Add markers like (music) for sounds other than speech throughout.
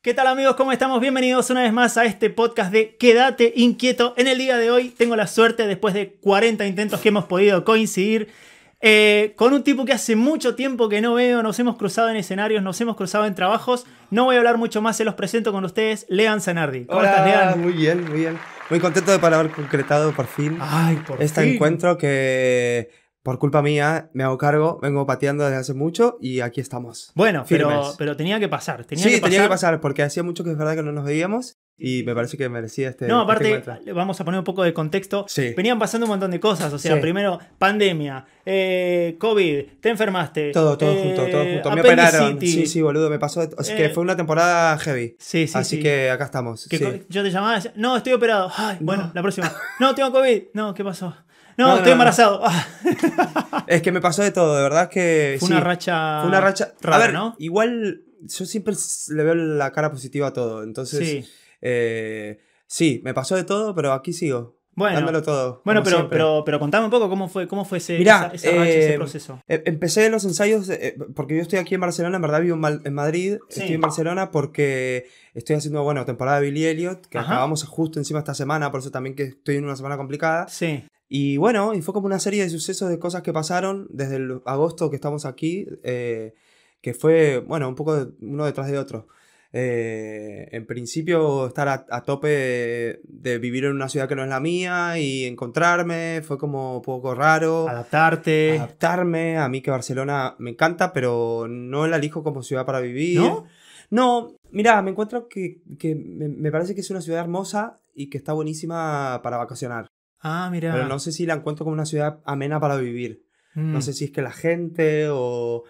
¿Qué tal amigos? ¿Cómo estamos? Bienvenidos una vez más a este podcast de Quédate inquieto. En el día de hoy tengo la suerte, después de 40 intentos que hemos podido coincidir, eh, con un tipo que hace mucho tiempo que no veo, nos hemos cruzado en escenarios, nos hemos cruzado en trabajos. No voy a hablar mucho más, se los presento con ustedes, Lean Zanardi. ¿Cómo estás, Lean? Muy bien, muy bien. Muy contento de haber concretado por fin Ay, por este fin. encuentro que por culpa mía me hago cargo, vengo pateando desde hace mucho y aquí estamos. Bueno, pero, Firmes. pero tenía que pasar. Tenía sí, que pasar. tenía que pasar porque hacía mucho que es verdad que no nos veíamos y me parece que merecía este. No, este aparte, le vamos a poner un poco de contexto. Sí. Venían pasando un montón de cosas. O sea, Sí. primero, pandemia, eh, COVID, te enfermaste. Todo, todo eh, junto, todo junto. Me operaron. Sí, sí, boludo, me pasó. Así Eh, que fue una temporada heavy. Sí, sí, Así sí. que acá estamos. Que Yo te llamaba no, estoy operado. Ay, bueno, No. la próxima. No, tengo COVID. No, ¿qué pasó? No, estoy embarazado. (laughs) Es que me pasó de todo, de verdad que. fue sí. una racha. Fue una racha. rara, a ver, ¿no? igual yo siempre le veo la cara positiva a todo. Entonces, Sí. eh, sí, me pasó de todo, pero aquí sigo. Bueno. dándolo todo. Bueno, pero, siempre. pero, pero contame un poco cómo fue, cómo fue ese, Mirá, esa, esa racha, ese eh, proceso. Eh, Empecé los ensayos, eh, porque yo estoy aquí en Barcelona, en verdad vivo en, Mal- en Madrid, Sí. estoy en Barcelona porque estoy haciendo, bueno, temporada de Billy Elliot, que Ajá. acabamos justo encima esta semana, por eso también que estoy en una semana complicada. Sí. Y bueno, y fue como una serie de sucesos, de cosas que pasaron desde el agosto que estamos aquí, eh, que fue, bueno, un poco de- uno detrás de otro. Eh, en principio, estar a, a tope de, de vivir en una ciudad que no es la mía y encontrarme fue como un poco raro. Adaptarte. Adaptarme, a mí que Barcelona me encanta, pero no la elijo como ciudad para vivir. ¿No? No, mira, me encuentro que, que me, me parece que es una ciudad hermosa y que está buenísima para vacacionar. Ah, mira. Pero no sé si la encuentro como una ciudad amena para vivir. Mm. No sé si es que la gente o...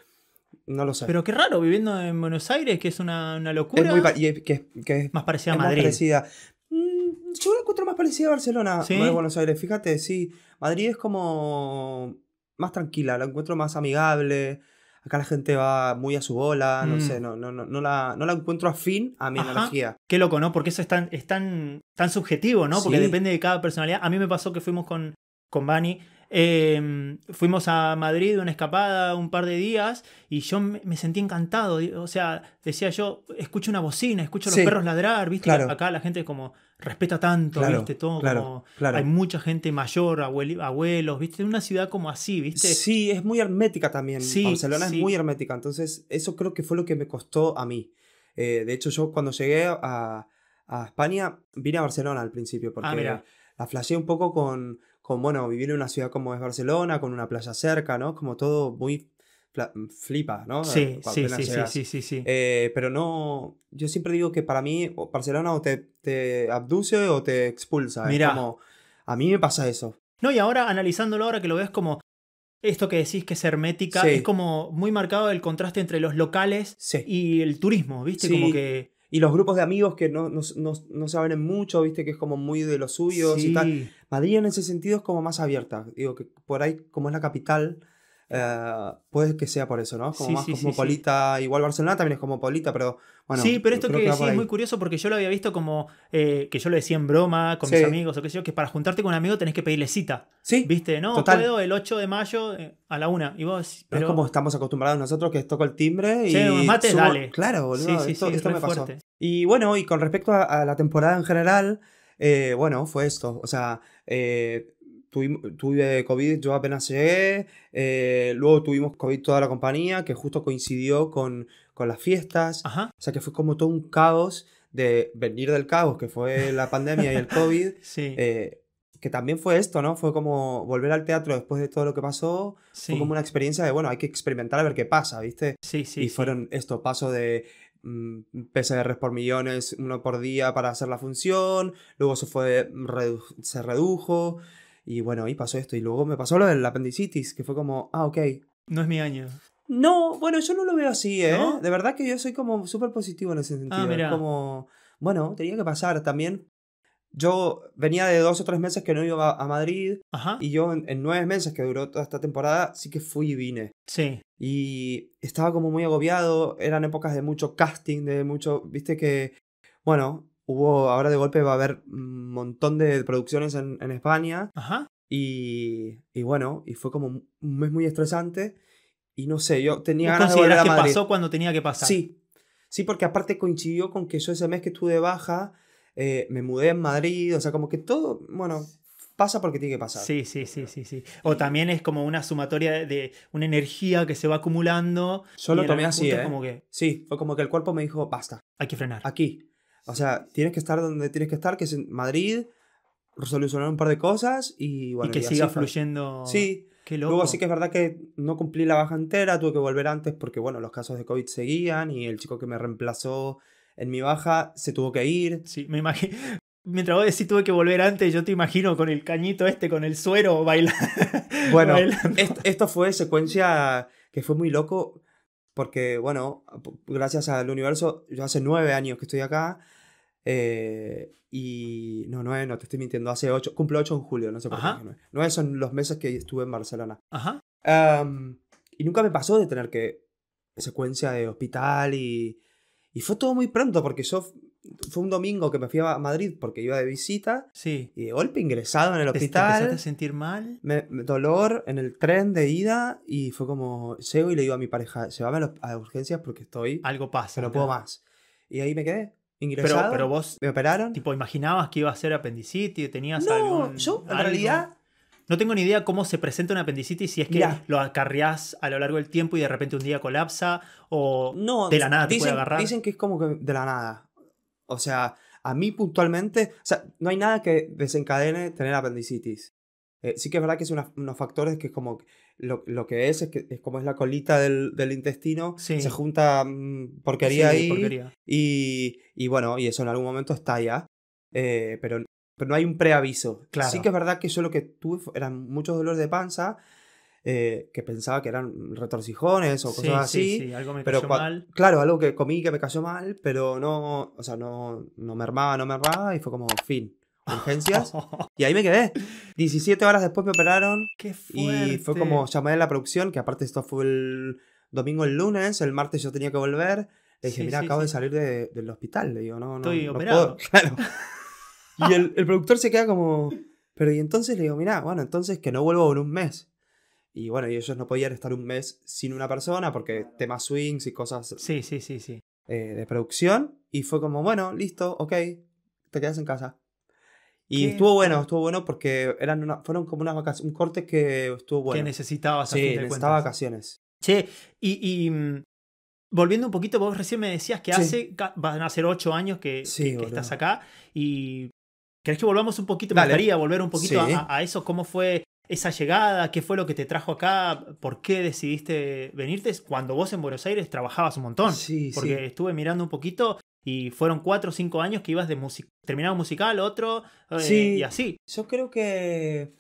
No lo sé. Pero qué raro, viviendo en Buenos Aires, que es una, una locura. es muy... y es- que, que es, más parecida a es más Madrid. parecida. Mm, yo la encuentro más parecida a Barcelona. ¿Sí? no de Buenos Aires, fíjate, sí. Madrid es como... Más tranquila, la encuentro más amigable. Acá la gente va muy a su bola, no Mm. sé, no, no, no, no, la, no la encuentro afín a mi Ajá. energía. Qué loco, ¿no? Porque eso es tan, es tan, tan subjetivo, ¿no? Porque Sí. depende de cada personalidad. A mí me pasó que fuimos con, con Bani. Eh, fuimos a Madrid una escapada un par de días y yo me, sentí encantado. O sea, decía yo, escucho una bocina, escucho a los Sí. perros ladrar, ¿viste? Claro. Acá la gente como respeta tanto, Claro, ¿viste? Todo claro, como... claro. Hay mucha gente mayor, abuelos, ¿viste? Una ciudad como así, ¿viste? Sí, es muy hermética también. Sí, Barcelona sí. es muy hermética. Entonces, eso creo que fue lo que me costó a mí. Eh, de hecho, yo cuando llegué a, a España, vine a Barcelona al principio, porque Ah, mira. la flasheé un poco con, con, bueno, vivir en una ciudad como es Barcelona, con una playa cerca, ¿no? Como todo muy flipa, ¿no? Sí, Cuando sí, sí, sí, sí, sí, sí. Eh, pero no, yo siempre digo que para mí Barcelona o te, te abduce o te expulsa. como, a mí me pasa eso. No, y ahora analizándolo, ahora que lo ves como esto que decís que es hermética, Sí. es como muy marcado el contraste entre los locales y el turismo, ¿viste? Como que. Y los grupos de amigos que no, no, no, no se abren mucho, viste, que es como muy de los suyos y tal. Sí. Madrid en ese sentido es como más abierta. Digo que por ahí, como es la capital, eh, puede que sea por eso, ¿no? Como Sí, más sí, sí, cosmopolita. Igual Barcelona también es cosmopolita, pero bueno. sí, pero esto que por es muy curioso porque yo lo había visto como eh, que yo lo decía en broma con mis Sí. amigos o qué sé yo, que para juntarte con un amigo tenés que pedirle cita. Sí, ¿Viste? No, Total. puedo el 8 de mayo eh, a la una. Y vos, pero es como estamos acostumbrados nosotros que toco el timbre y. Unos mates, subo- dale. Claro, boludo. Sí, sí, esto sí, esto me pasó. fuerte. Y bueno, y con respecto a, a la temporada en general, eh, bueno, fue esto. O sea, eh, tuve COVID, yo apenas llegué. eh, luego tuvimos COVID toda la compañía, que justo coincidió con, con las fiestas. Ajá. O sea, que fue como todo un caos de venir del caos, que fue la pandemia y el COVID. (laughs) Sí. eh, que también fue esto, ¿no? Fue como volver al teatro después de todo lo que pasó. sí. Fue como una experiencia de, bueno, hay que experimentar a ver qué pasa, ¿viste? sí, sí. y sí. fueron esto, paso de mm, PCRs por millones, uno por día para hacer la función, luego se fue, redu- se redujo, y bueno, y pasó esto, y luego me pasó lo del apendicitis, que fue como, ah, ok. No es mi año. No, bueno, yo no lo veo así, ¿eh? ¿No? De verdad que yo soy como súper positivo en ese sentido. es mirá. como, bueno, tenía que pasar también. Yo venía de dos o tres meses que no iba a Madrid, Ajá. y yo en, en nueve meses que duró toda esta temporada, sí que fui y vine. Sí. Y estaba como muy agobiado, eran épocas de mucho casting, de mucho, viste que, bueno, hubo, ahora de golpe va a haber un montón de producciones en, en España Ajá. y, y bueno, y fue como un mes muy estresante y no sé, yo tenía ¿Vos ganas de volver a que Madrid. pasó cuando tenía que pasar? Sí, Sí, porque aparte coincidió con que yo ese mes que estuve de baja, eh, me mudé en Madrid, o sea, como que todo, bueno, pasa porque tiene que pasar. Sí, sí, sí, sí, sí. O también es como una sumatoria de, de una energía que se va acumulando. Yo y lo tomé así, ¿eh? como que Sí, fue como que el cuerpo me dijo, basta, hay que frenar. aquí. O sea, tienes que estar donde tienes que estar, que es en Madrid, solucionar un par de cosas y bueno. y que así siga fue. fluyendo. Sí, Qué loco. Luego sí que es verdad que no cumplí la baja entera, tuve que volver antes porque, bueno, los casos de COVID seguían y el chico que me reemplazó en mi baja se tuvo que ir. Sí, me imagino. Mientras vos decís tuve que volver antes, yo te imagino con el cañito este, con el suero, bailando. (laughs) Bueno, bailando. esto, esto fue secuencia que fue muy loco porque, bueno, gracias al universo, yo hace nueve años que estoy acá eh, y... No, nueve, no, te estoy mintiendo, hace ocho, cumplo ocho en julio, no sé por qué. Ajá. dije nueve. Nueve son los meses que estuve en Barcelona. Ajá. Am, y nunca me pasó de tener que secuencia de hospital y, y fue todo muy pronto porque yo fue un domingo que me fui a Madrid porque iba de visita Sí. y de golpe ingresado en el ¿Te, te empezaste a hospital, sentir mal? me- dolor en el tren de ida y fue como llego y le digo a mi pareja, llévame a, los- a urgencias porque estoy, Algo pasa. no puedo más. Y ahí me quedé, Pero, ingresado, pero vos, me operaron. tipo, imaginabas que iba a ser apendicitis, tenías no, algún. yo en algo? realidad No tengo ni idea cómo se presenta una apendicitis, si es que Mirá. lo acarreás a lo largo del tiempo y de repente un día colapsa, o No, de la nada te dicen, puede agarrar. Dicen que es como que de la nada. O sea, a mí puntualmente, o sea, no hay nada que desencadene tener apendicitis. Eh, sí que es verdad que es una- unos factores que es como, lo, lo que es, es que es como es la colita del, del intestino, Sí. se junta mm, porquería Sí, ahí porquería. Y, y bueno, y eso en algún momento estalla, eh, pero, pero no hay un preaviso. Claro. Sí que es verdad que yo lo que tuve eran muchos dolores de panza, eh, que pensaba que eran retorcijones o cosas Sí, así. sí, sí, algo me Pero cayó mal. Claro, algo que comí que me cayó mal, pero no, o sea, no, no mermaba, no mermaba y fue como fin, urgencias. (laughs) y ahí me quedé. 17 horas después me operaron Qué fuerte. y fue como llamé a la producción, que aparte esto fue el domingo, el lunes, el martes yo tenía que volver. Le dije, mira, acabo de salir de- del hospital. Le digo, no, no, Estoy no operado. puedo. (laughs) Claro. (laughs) Y el, el productor se queda como, pero y entonces le digo, mira, bueno, entonces que no vuelvo en un mes. Y bueno, y ellos no podían estar un mes sin una persona porque temas swings y cosas Sí, sí, sí, sí. eh, de producción. Y fue como, bueno, listo, ok, te quedas en casa. Y Qué estuvo bueno, estuvo bueno porque eran una- fueron como unas vacaciones, un corte que estuvo bueno. Que necesitabas a sí, fin de necesitaba cuentas. vacaciones. Che, y, y, mm, volviendo un poquito, vos recién me decías que Sí. hace, van a ser ocho años que, Sí, que- estás acá y ¿querés que volvamos un poquito? Me gustaría volver un poquito Sí. a, a eso, cómo fue esa llegada, qué fue lo que te trajo acá, por qué decidiste venirte cuando vos en Buenos Aires trabajabas un montón. Sí, Porque sí. estuve mirando un poquito y fueron cuatro o cinco años que ibas de música, terminaba un musical, otro, eh, Sí. y así. Yo creo que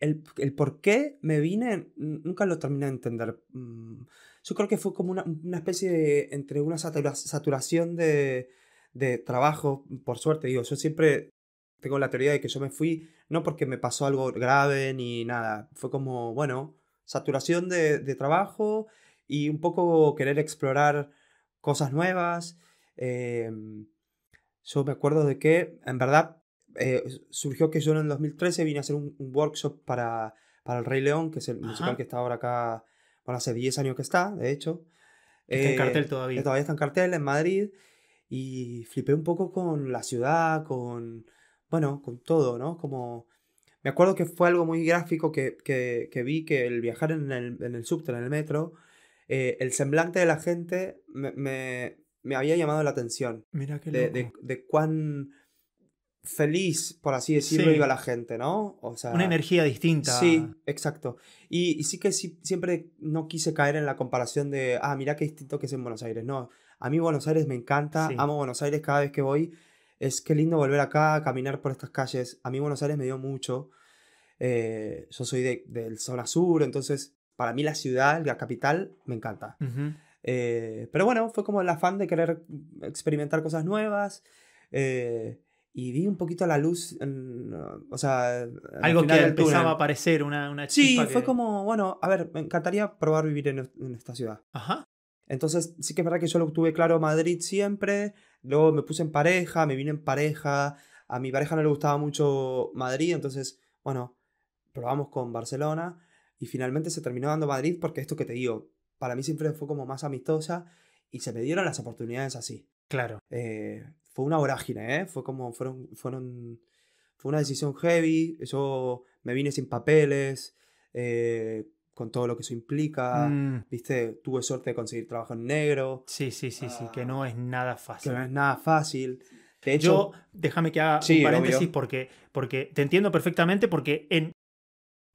el, el por qué me vine nunca lo terminé de entender. Mm, Yo creo que fue como una, una especie de. entre una satura- saturación de, de trabajo, por suerte. Digo, yo siempre tengo la teoría de que yo me fui no porque me pasó algo grave ni nada. Fue como, bueno, saturación de, de trabajo y un poco querer explorar cosas nuevas. Em, yo me acuerdo de que, en verdad, eh, surgió que yo en el 2013 vine a hacer un, un workshop para, para El Rey León, que es el Ajá. musical que está ahora acá, bueno, hace 10 años que está, de hecho. Está en Eh, cartel todavía. que todavía está en cartel en Madrid. Y flipé un poco con la ciudad, con, bueno, con todo, ¿no? Como... Me acuerdo que fue algo muy gráfico que, que, que vi que el viajar en el, en el subte, en el metro, eh, el semblante de la gente me, me, me había llamado la atención Mira qué de, de, de cuán feliz, por así decirlo, Sí. iba la gente, ¿no? O sea, Una energía distinta. Sí, exacto. Y, y sí que sí- siempre no quise caer en la comparación de, ah, mira qué distinto que es en Buenos Aires. No, a mí Buenos Aires me encanta, Sí. amo Buenos Aires cada vez que voy. Es que lindo volver acá, caminar por estas calles. A mí Buenos Aires me dio mucho. Eh, yo soy de, del zona sur, entonces para mí la ciudad, la capital, me encanta. Eh, pero bueno, fue como el afán de querer experimentar cosas nuevas. eh, y vi un poquito la luz, en, o sea, al Algo que empezaba a aparecer, una, una Sí, chispa fue que- como, bueno, a ver, me encantaría probar vivir en, en esta ciudad. Ajá. Entonces, sí que es verdad que yo lo tuve claro Madrid siempre. Luego me puse en pareja, me vine en pareja. A mi pareja no le gustaba mucho Madrid, entonces, bueno, probamos con Barcelona. Y finalmente se terminó dando Madrid porque esto que te digo, para mí siempre fue como más amistosa. y se me dieron las oportunidades así. Claro. Eh, fue una vorágine, ¿eh? Fue como, fueron, fueron, fue una decisión heavy. Yo me vine sin papeles, eh, con todo lo que eso implica. Mm, Viste, tuve suerte de conseguir trabajo en negro, sí, sí, sí, sí, que no es nada que fácil. no es nada fácil. De Yo, hecho, déjame que haga Sí, un paréntesis obvio. porque, porque te entiendo perfectamente porque en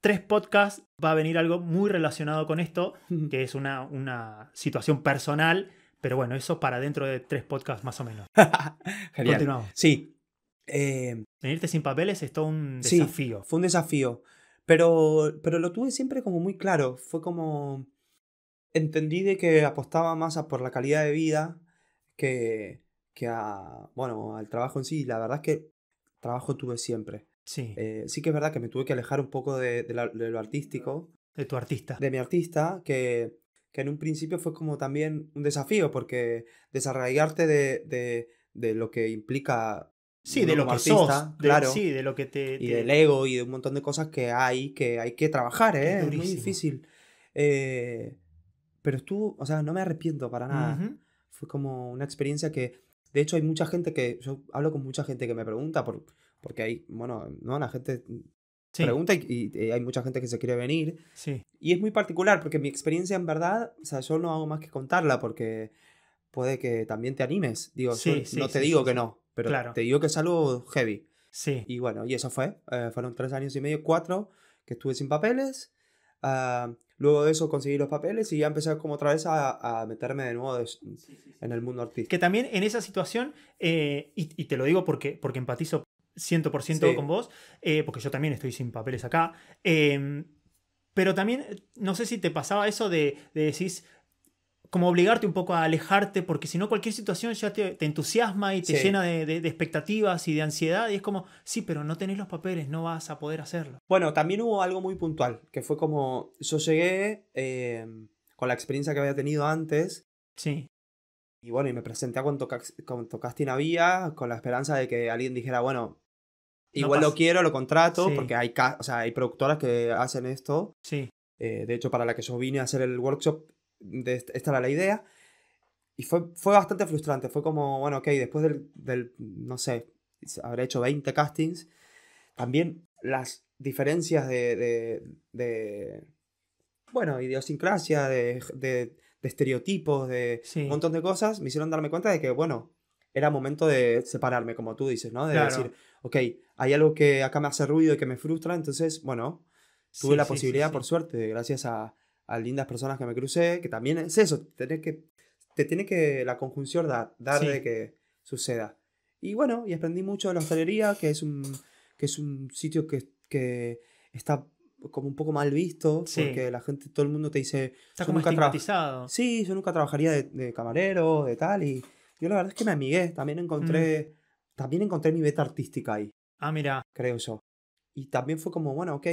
tres podcasts va a venir algo muy relacionado con esto, (laughs) que es una, una situación personal, pero bueno, eso para dentro de tres podcasts más o menos. (laughs) genial. Continuamos. Sí. Eh, Venirte sin papeles es todo un Sí. desafío. Fue un desafío. Pero, pero lo tuve siempre como muy claro. Fue como. Entendí de que apostaba más a por la calidad de vida que, que a. Bueno, al trabajo en sí. La verdad es que trabajo tuve siempre. Sí, Eh, sí que es verdad que me tuve que alejar un poco de, de la- de lo artístico, de tu artista. de mi artista, que, que en un principio fue como también un desafío, porque desarraigarte de, de, de lo que implica sí, de lo que artista, sos. de- claro. sí, de lo que te... y te- del ego y de un montón de cosas que hay que hay que trabajar, ¿eh? Es Es, muy difícil. Eh, pero estuvo, o sea, no me arrepiento para nada. Ujú. Fue como una experiencia que, de hecho, hay mucha gente que, yo hablo con mucha gente que me pregunta, por, porque hay, bueno, no, la gente Sí, pregunta y, y hay mucha gente que se quiere venir. sí. Y es muy particular porque mi experiencia en verdad, o sea, yo no hago más que contarla porque puede que también te animes. Digo, yo Sí, sí, no te digo que no, pero Claro. te digo que es algo heavy. Sí. Y bueno, y eso fue. Eh, fueron tres años y medio, cuatro, que estuve sin papeles. Ah, luego de eso conseguí los papeles y ya empecé como otra vez a, a meterme de nuevo de- en el mundo artístico. Que también en esa situación, eh, y, y te lo digo porque, porque empatizo 100% Sí. con vos, eh, porque yo también estoy sin papeles acá, eh, pero también no sé si te pasaba eso de, de decís, como obligarte un poco a alejarte, porque si no cualquier situación ya te, te entusiasma y te Sí. llena de, de- de expectativas y de ansiedad, y es como, sí, pero no tenés los papeles, no vas a poder hacerlo. Bueno, también hubo algo muy puntual, que fue como yo llegué eh, con la experiencia que había tenido antes Sí, y bueno, y me presenté a cuanto, cuanto casting había con la esperanza de que alguien dijera, bueno, igual lo pasa. quiero, lo contrato, Sí. porque hay, o sea, hay productoras que hacen esto sí, Eh, de hecho, para la que yo vine a hacer el workshop, de est- esta era la idea. Y fue, fue bastante frustrante. Fue como, bueno, ok, después del, del, no sé, habré hecho 20 castings. También las diferencias de, de, de, bueno, idiosincrasia, de, de, de estereotipos, de sí. un montón de cosas, me hicieron darme cuenta de que, bueno, era momento de separarme, como tú dices, ¿no? De Claro. decir, ok, hay algo que acá me hace ruido y que me frustra, entonces, bueno, tuve Sí, la sí, posibilidad, por suerte, gracias a, a lindas personas que me crucé, que también es eso, tenés que, te tiene que la conjunción dar, dar Sí. de que suceda. Y bueno, y aprendí mucho de la hostelería, que es un, que es un sitio que, que está como un poco mal visto, Sí. porque la gente, todo el mundo te dice, Está como estigmatizado. Sí, yo nunca trabajaría de, de camarero, de tal, y yo la verdad es que me amigué, también encontré, Mm. también encontré mi beta artística ahí Ah, mira, creo yo. Y también fue como, bueno, ok,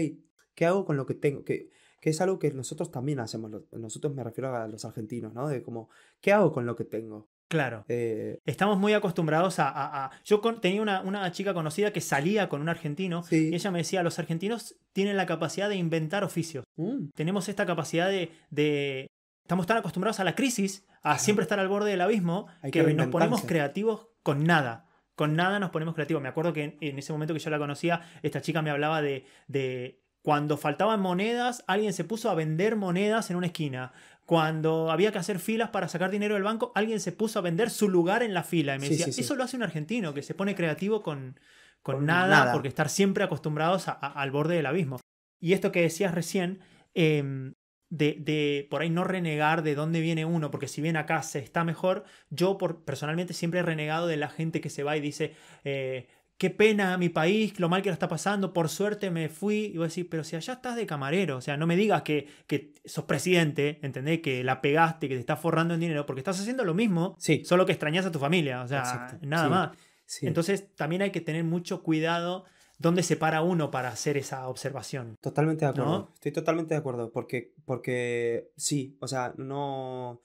¿qué hago con lo que tengo? Que, que es algo que nosotros también hacemos, nosotros me refiero a los argentinos, ¿no? De como, ¿qué hago con lo que tengo? claro. Eh, Estamos muy acostumbrados a... a- a- Yo con- tenía una, una chica conocida que salía con un argentino sí. y ella me decía, los argentinos tienen la capacidad de inventar oficios. Mm, Tenemos esta capacidad de... de- Estamos tan acostumbrados a la crisis, a siempre estar al borde del abismo, Hay que, que nos ponemos creativos con nada. Con nada nos ponemos creativos. Me acuerdo que en, en ese momento que yo la conocía, esta chica me hablaba de, de cuando faltaban monedas, alguien se puso a vender monedas en una esquina. Cuando había que hacer filas para sacar dinero del banco, alguien se puso a vender su lugar en la fila. Y me Sí, decía, sí, sí. eso lo hace un argentino, que se pone creativo con, con, Con nada, nada. porque estar siempre acostumbrados a- a- al borde del abismo. Y esto que decías recién, em, de, de por ahí no renegar de dónde viene uno, porque si bien acá se está mejor, yo por, personalmente siempre he renegado de la gente que se va y dice, eh, qué pena mi país, lo mal que lo está pasando, por suerte me fui. Y voy a decir, pero si allá estás de camarero, o sea, no me digas que, que sos presidente, ¿entendés? Que la pegaste, que te estás forrando en dinero, porque estás haciendo lo mismo, Sí, solo que extrañas a tu familia, o sea, Exacto, nada sí. más. sí. Entonces también hay que tener mucho cuidado dónde se para uno para hacer esa observación. Totalmente de acuerdo. ¿No? Estoy totalmente de acuerdo. Porque, porque sí, o sea, no.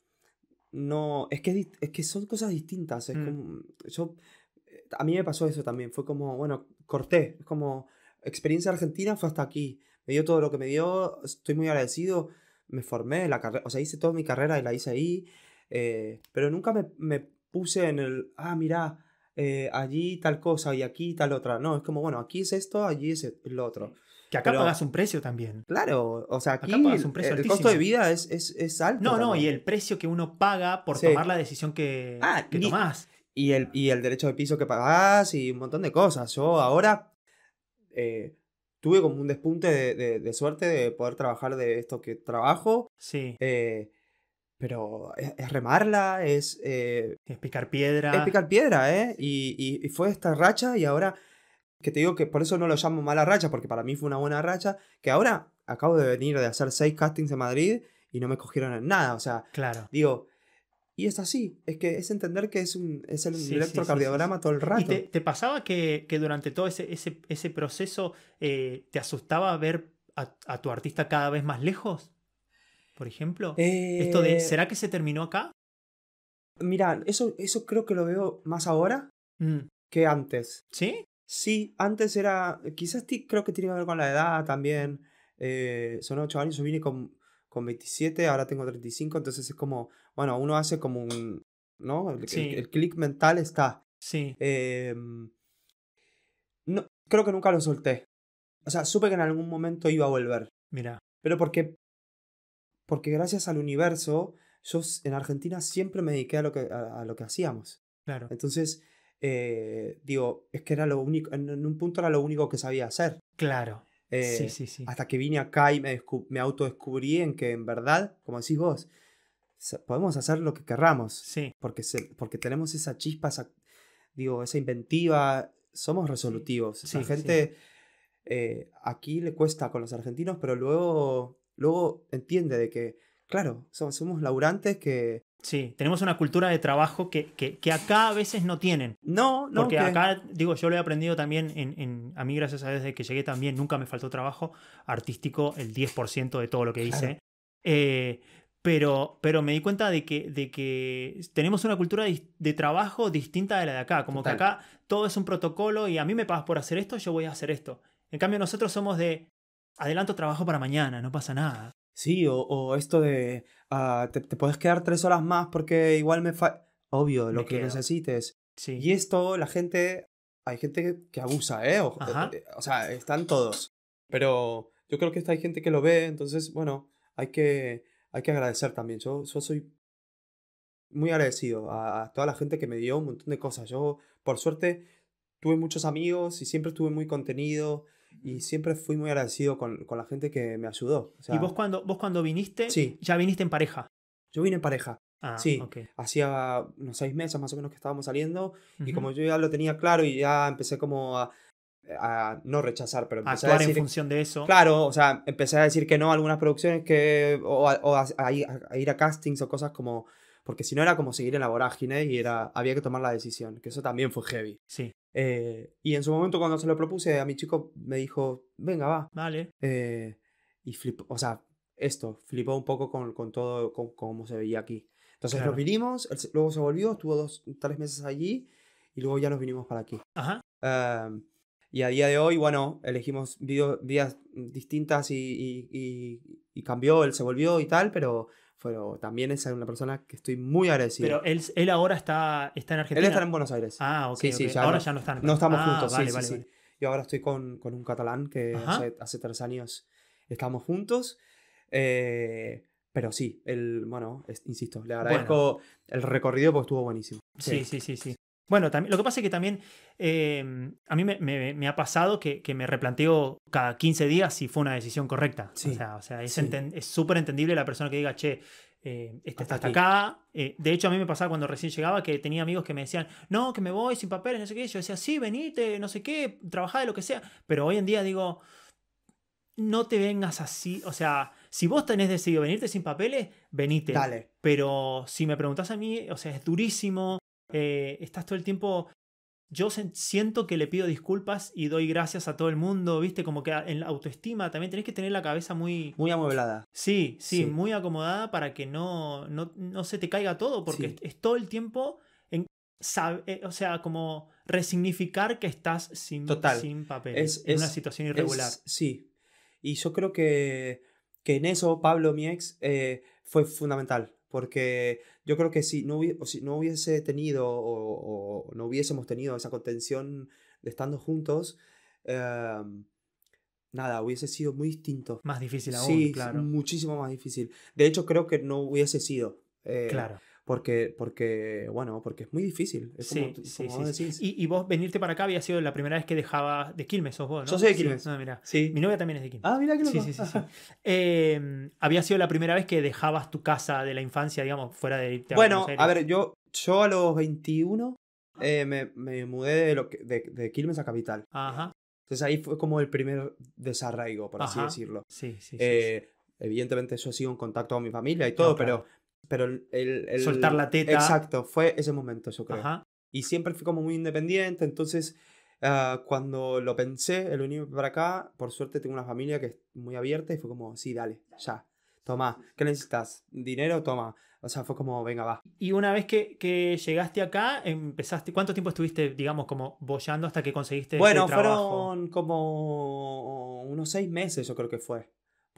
No. Es que, es que son cosas distintas. Es Mm. como. Yo. A mí me pasó eso también. Fue como, bueno, corté. Es como. Experiencia argentina fue hasta aquí. Me dio todo lo que me dio. Estoy muy agradecido. Me formé la carrera. O sea, hice toda mi carrera y la hice ahí. eh, pero nunca me, me puse en el, ah, mira, eh, allí tal cosa y aquí tal otra. No, es como, bueno, aquí es esto, allí es lo otro. Que acá Pero- pagas un precio también. Claro, o sea, aquí Acá pagas un precio el costo de vida es, es, es alto. No, no, también. y el precio que uno paga por Sí. tomar la decisión que, Ah, que ni- tomás. Y el, y el derecho de piso que pagás y un montón de cosas. Yo ahora eh, tuve como un despunte de, de- de suerte de poder trabajar de esto que trabajo. Sí. eh, pero es, es remarla, es, eh, Es picar piedra. es picar piedra, ¿eh? Y, y- y fue esta racha y ahora que te digo que por eso no lo llamo mala racha, porque para mí fue una buena racha, que ahora acabo de venir de hacer seis castings en Madrid y no me cogieron en nada. O sea, Claro. digo, y es así, es que es entender que es, un, es el Sí, electrocardiograma sí, todo el rato. ¿Y te, te pasaba que, que durante todo ese, ese, ese proceso eh, te asustaba ver a, a tu artista cada vez más lejos? Por ejemplo. Esto de, Eh, ¿será que se terminó acá? Mira, eso, eso creo que lo veo más ahora Mm, que antes. ¿Sí? Sí, antes era. Quizás creo que tiene que ver con la edad también. eh, son 8 años, yo vine con, con 27, ahora tengo 35, entonces es como. Bueno, uno hace como un. ¿No? El, el- Sí. el clic mental está. Sí. Eh, no, creo que nunca lo solté. O sea, supe que en algún momento iba a volver. Mira. Pero porque. Porque gracias al universo, yo en Argentina siempre me dediqué a lo que, a- a lo que hacíamos. Claro. Entonces, eh, digo, es que era lo único, en, en un punto era lo único que sabía hacer. Claro. Eh, sí, sí, sí. Hasta que vine acá y me, me autodescubrí en que en verdad, como decís vos, podemos hacer lo que querramos. Sí. Porque, se- porque tenemos esa chispa, esa, digo, esa inventiva, somos resolutivos. Sí, La gente eh, aquí le cuesta con los argentinos, pero luego, luego entiende de que, claro, somos, somos laburantes que... Sí. Tenemos una cultura de trabajo que, que, que acá a veces no tienen. No, no, Porque que- acá, digo, yo lo he aprendido también en, en- a mí gracias a Dios desde que llegué también, nunca me faltó trabajo artístico, el 10% de todo lo que hice. Claro. Eh, pero, pero me di cuenta de que, de que tenemos una cultura de trabajo distinta de la de acá. Como que acá todo es un protocolo y a mí me pagas por hacer esto, yo voy a hacer esto. En cambio, nosotros somos de adelanto trabajo para mañana, no pasa nada. Sí, o, o esto de ah, te, te puedes quedar tres horas más porque igual me fa... Obvio, lo Me que quedo. necesites. Sí. Y esto, la gente, hay gente que, abusa, ¿eh? O, Ajá. eh, o sea, están todos. Pero yo creo que esta hay gente que lo ve, entonces, bueno, hay que, hay que agradecer también. Yo, yo soy muy agradecido a, a toda la gente que me dio un montón de cosas. Yo, por suerte, tuve muchos amigos y siempre estuve muy contenido y siempre fui muy agradecido con, con la gente que me ayudó. O sea, y vos cuando, vos cuando viniste, Sí. ya viniste en pareja. yo vine en pareja. Ah, Sí. ok. Hacía unos seis meses más o menos que estábamos saliendo y Ujú. como yo ya lo tenía claro y ya empecé como a, a no rechazar, pero A empecé a actuar en decir... función de eso. Claro, o sea, empecé a decir que no a algunas producciones que, o, a, o a- a ir, a ir a castings o cosas como... Porque si no era como seguir en la vorágine y era, había que tomar la decisión, que eso también fue heavy. Sí, Eh, y en su momento cuando se lo propuse a mi chico me dijo, venga, va. vale. Eh, y flipó, o sea, esto, flipó un poco con, con todo, con cómo se veía aquí. Entonces Claro. nos vinimos, luego se volvió, estuvo dos, tres meses allí y luego ya nos vinimos para aquí. Ajá. Um, y a día de hoy, bueno, elegimos vías distintas y, y- cambió, él se volvió y tal, pero, pero también es una persona que estoy muy agradecido. Pero él, él ahora está, está en Argentina. él está en Buenos Aires. Ah, ok. Sí, sí, ok. ya ahora no- ya no están. no estamos Ah, juntos, sí, vale, sí, vale, sí. vale. Yo ahora estoy con, con un catalán que hace, hace tres años estamos juntos. Eh, pero sí, el, bueno, es- insisto, le agradezco el recorrido porque estuvo buenísimo. Sí, sí, sí, sí. Bueno, también, lo que pasa es que también eh, a mí me, me- me ha pasado que, que me replanteo cada 15 días si fue una decisión correcta. Sí, O sea, o sea, es sí. enten- es súper entendible la persona que diga, che, eh, este está Hasta hasta acá. Eh, de hecho, a mí me pasaba cuando recién llegaba que tenía amigos que me decían, no, que me voy sin papeles, no sé qué. Yo decía, sí, venite, no sé qué, trabajá de lo que sea. Pero hoy en día digo, no te vengas así. O sea, si vos tenés decidido venirte sin papeles, venite. Dale. Pero si me preguntás a mí, o sea, es durísimo. Eh, estás todo el tiempo. Yo siento que le pido disculpas y doy gracias a todo el mundo, ¿viste? Como que en la autoestima también tenés que tener la cabeza muy. Muy amueblada. Sí, sí, Sí. muy acomodada para que no, no, no se te caiga todo, porque Sí. es, es todo el tiempo en. eh, o sea, como resignificar que estás sin, Total. sin papeles, Es- en es- una situación irregular. Sí. Y yo creo que, que en eso Pablo, mi ex, eh, fue fundamental. Porque yo creo que si no, hubiese, o si no hubiese tenido o, o no hubiésemos tenido esa contención de estando juntos, em, nada, hubiese sido muy distinto. Más difícil aún, Sí, claro. muchísimo más difícil. De hecho, creo que no hubiese sido. eh, Claro. Porque, porque, bueno, porque es muy difícil. Es como, Sí, tú- sí, como sí, sí. decís. Y, y vos venirte para acá había sido la primera vez que dejabas de Quilmes, sos vos, ¿no? Yo soy de Sí. Quilmes. Ah, mira. Sí. Mi novia también es de Quilmes. Ah, mira que loco. Sí, sí, sí. sí. (laughs) Eh, había sido la primera vez que dejabas tu casa de la infancia, digamos, fuera de irte a Bueno, a ver, yo, yo a los 21 eh, me, me mudé de, lo que- de, de Quilmes a Capital. Ajá. Entonces ahí fue como el primer desarraigo, por así Ajá. decirlo. Sí, sí. sí, Eh, Evidentemente yo sigo en contacto con mi familia y todo, No, claro. pero, pero el, el- el- Soltar la teta. Exacto, fue ese momento, yo creo. Ajá. Y siempre fui como muy independiente, entonces ah, cuando lo pensé, el venirme para acá, por suerte tengo una familia que es muy abierta y fue como, sí, dale, ya, toma, ¿qué necesitas? ¿Dinero? Toma. O sea, fue como, venga, va. Y una vez que, que llegaste acá, empezaste. ¿Cuánto tiempo estuviste, digamos, como bollando hasta que conseguiste Bueno, este trabajo? fueron como unos seis meses, yo creo que fue.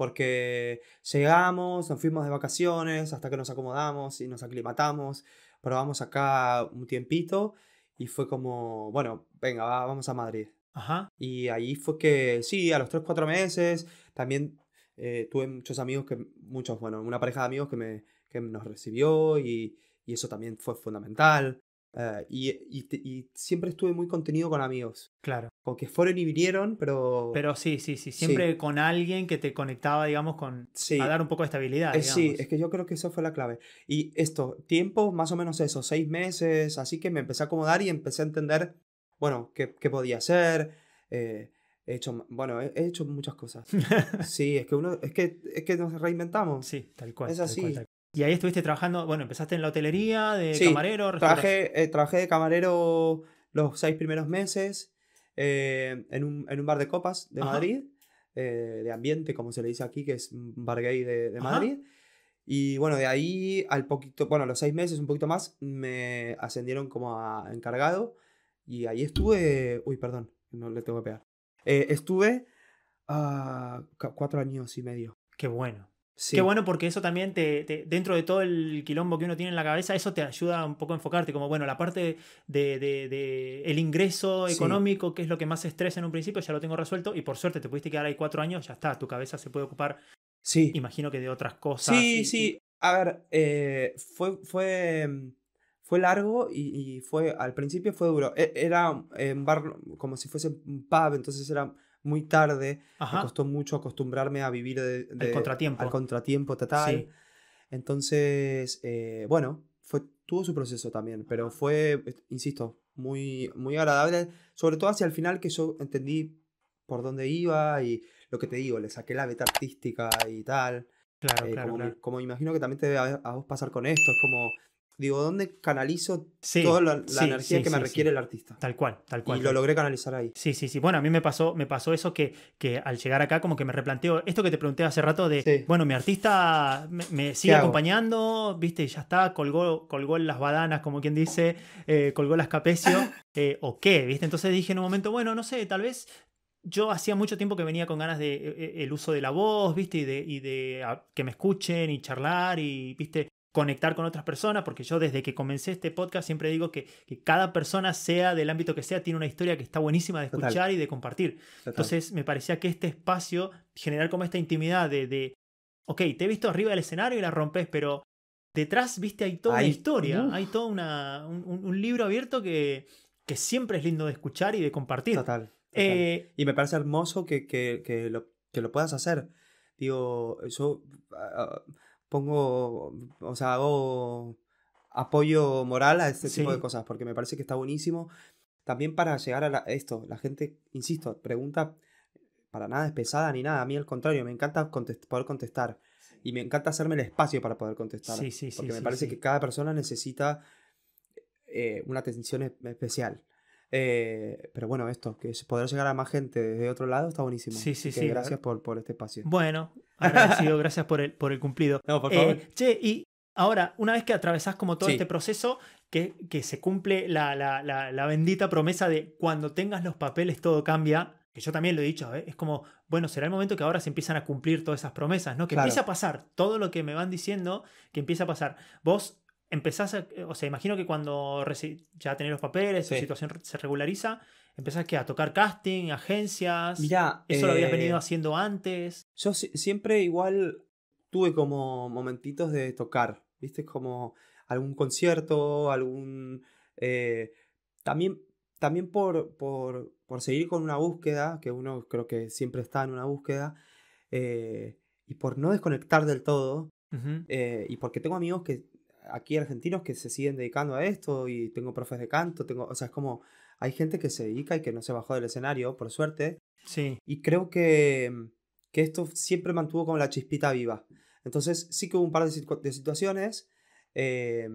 Porque llegamos, nos fuimos de vacaciones hasta que nos acomodamos y nos aclimatamos. Probamos acá un tiempito y fue como, bueno, venga, va, vamos a Madrid. Ajá. Y ahí fue que, sí, a los 3, 4 meses, también eh, tuve muchos amigos que, muchos, bueno, una pareja de amigos que, me, que nos recibió y, y eso también fue fundamental. Eh, y, y, y siempre estuve muy contenido con amigos. Claro. Como que fueron y vinieron, pero... Pero sí, sí, sí. Siempre con alguien que te conectaba, digamos, con. sí, A dar un poco de estabilidad. eh, sí, es que yo creo que eso fue la clave. Y esto, tiempo, más o menos eso, seis meses, así que me empecé a acomodar y empecé a entender, bueno, qué, qué podía hacer. eh, he hecho, bueno, he, he hecho muchas cosas. (laughs) Sí, es que uno, es que, es que nos reinventamos. Sí, tal cual. Es tal así. cual, tal cual. Y ahí estuviste trabajando, bueno, empezaste en la hotelería, de Sí, camarero. Trabajé, eh, trabajé de camarero los seis primeros meses eh, en, un, en un bar de copas de Ajá. Madrid, eh, de ambiente, como se le dice aquí, que es un bar gay de, de. Madrid. Y bueno, de ahí al poquito, bueno, a los seis meses, un poquito más, me ascendieron como a encargado. Y ahí estuve, uy, perdón, no le tengo que pegar. Eh, estuve cu- cuatro años y medio. Qué bueno. Sí. Qué bueno porque eso también te, te- dentro de todo el quilombo que uno tiene en la cabeza, eso te ayuda un poco a enfocarte, como bueno, la parte de, de- de el ingreso Sí. económico, que es lo que más estresa en un principio, ya lo tengo resuelto y por suerte te pudiste quedar ahí cuatro años, ya está, tu cabeza se puede ocupar, Sí. imagino que de otras cosas. Sí, y- sí. A ver, eh, fue, fue, mm, fue largo y, y fue, al principio fue duro. E- Era eh, un bar como si fuese un pub, entonces era muy tarde. Me Ajá. costó mucho acostumbrarme a vivir de, de- contratiempo. al contratiempo total. Sí. Entonces, eh, bueno, fue, tuvo su proceso también, pero fue, eh, insisto, muy, muy agradable, sobre todo hacia el final que yo entendí por dónde iba y lo que te digo, le saqué la beta artística y tal. Claro, Eh, claro, como, claro. como imagino que también te debe a, a vos pasar con esto, es como, digo, ¿dónde canalizo Sí, toda la, la sí, energía sí, que me requiere el artista? Tal cual, tal cual. Y lo logré canalizar ahí. Sí, sí, sí. Bueno, a mí me pasó, me pasó eso que, que al llegar acá como que me replanteo esto que te pregunté hace rato de, bueno, mi artista me, me sigue acompañando, viste, ya está, colgó, colgó las badanas, como quien dice, eh, colgó las capecio, (laughs) eh, o qué, viste. Entonces dije en un momento, bueno, no sé, tal vez yo hacía mucho tiempo que venía con ganas de eh, el uso de la voz, viste, y de, y de ah, que me escuchen y charlar y, viste, conectar con otras personas, porque yo desde que comencé este podcast siempre digo que, que cada persona, sea del ámbito que sea, tiene una historia que está buenísima de Total. escuchar y de compartir. Total. Entonces me parecía que este espacio, generar como esta intimidad de, de, ok, te he visto arriba del escenario y la rompes, pero detrás, viste, hay toda Hay- una historia, uf. hay todo una, un, libro abierto que, que siempre es lindo de escuchar y de compartir. Total. total. Eh, Y me parece hermoso que, que, que lo, que lo puedas hacer. Digo, ah, pongo, o sea, hago apoyo moral a este tipo de cosas, porque me parece que está buenísimo. También para llegar a la- esto, la gente, insisto, pregunta para nada es pesada ni nada. A mí al contrario, me encanta contest- poder contestar. Y me encanta hacerme el espacio para poder contestar. Sí, sí, sí, Porque me parece que cada persona necesita eh, una atención especial. Eh, pero bueno, esto, que poder llegar a más gente desde otro lado está buenísimo. Sí, sí, sí, Gracias por, por este espacio. bueno, (laughs) agradecido, gracias por el, por el cumplido. No, por Eh, che, y ahora, una vez que atravesás como todo Sí. este proceso, que, que se cumple la, la- la- la bendita promesa de cuando tengas los papeles todo cambia, que yo también lo he dicho, ¿eh? es como, bueno, será el momento que ahora se empiezan a cumplir todas esas promesas, ¿no? Que Claro. empieza a pasar todo lo que me van diciendo, que empieza a pasar. Vos empezás a, o sea, imagino que cuando ya tenés los papeles, tu Sí. situación se regulariza, empezás que a tocar casting, agencias. Mirá, Eso lo habías eh, venido haciendo antes. Yo si- siempre igual tuve como momentitos de tocar, ¿viste? Como algún concierto, algún... eh, también también por, por, por seguir con una búsqueda, que uno creo que siempre está en una búsqueda, eh, y por no desconectar del todo, eh, y porque tengo amigos que aquí argentinos que se siguen dedicando a esto, y tengo profes de canto, tengo, o sea, es como, hay gente que se dedica y que no se bajó del escenario, por suerte, Sí. y creo que, que esto siempre mantuvo como la chispita viva. Entonces sí que hubo un par de, situ- de situaciones eh,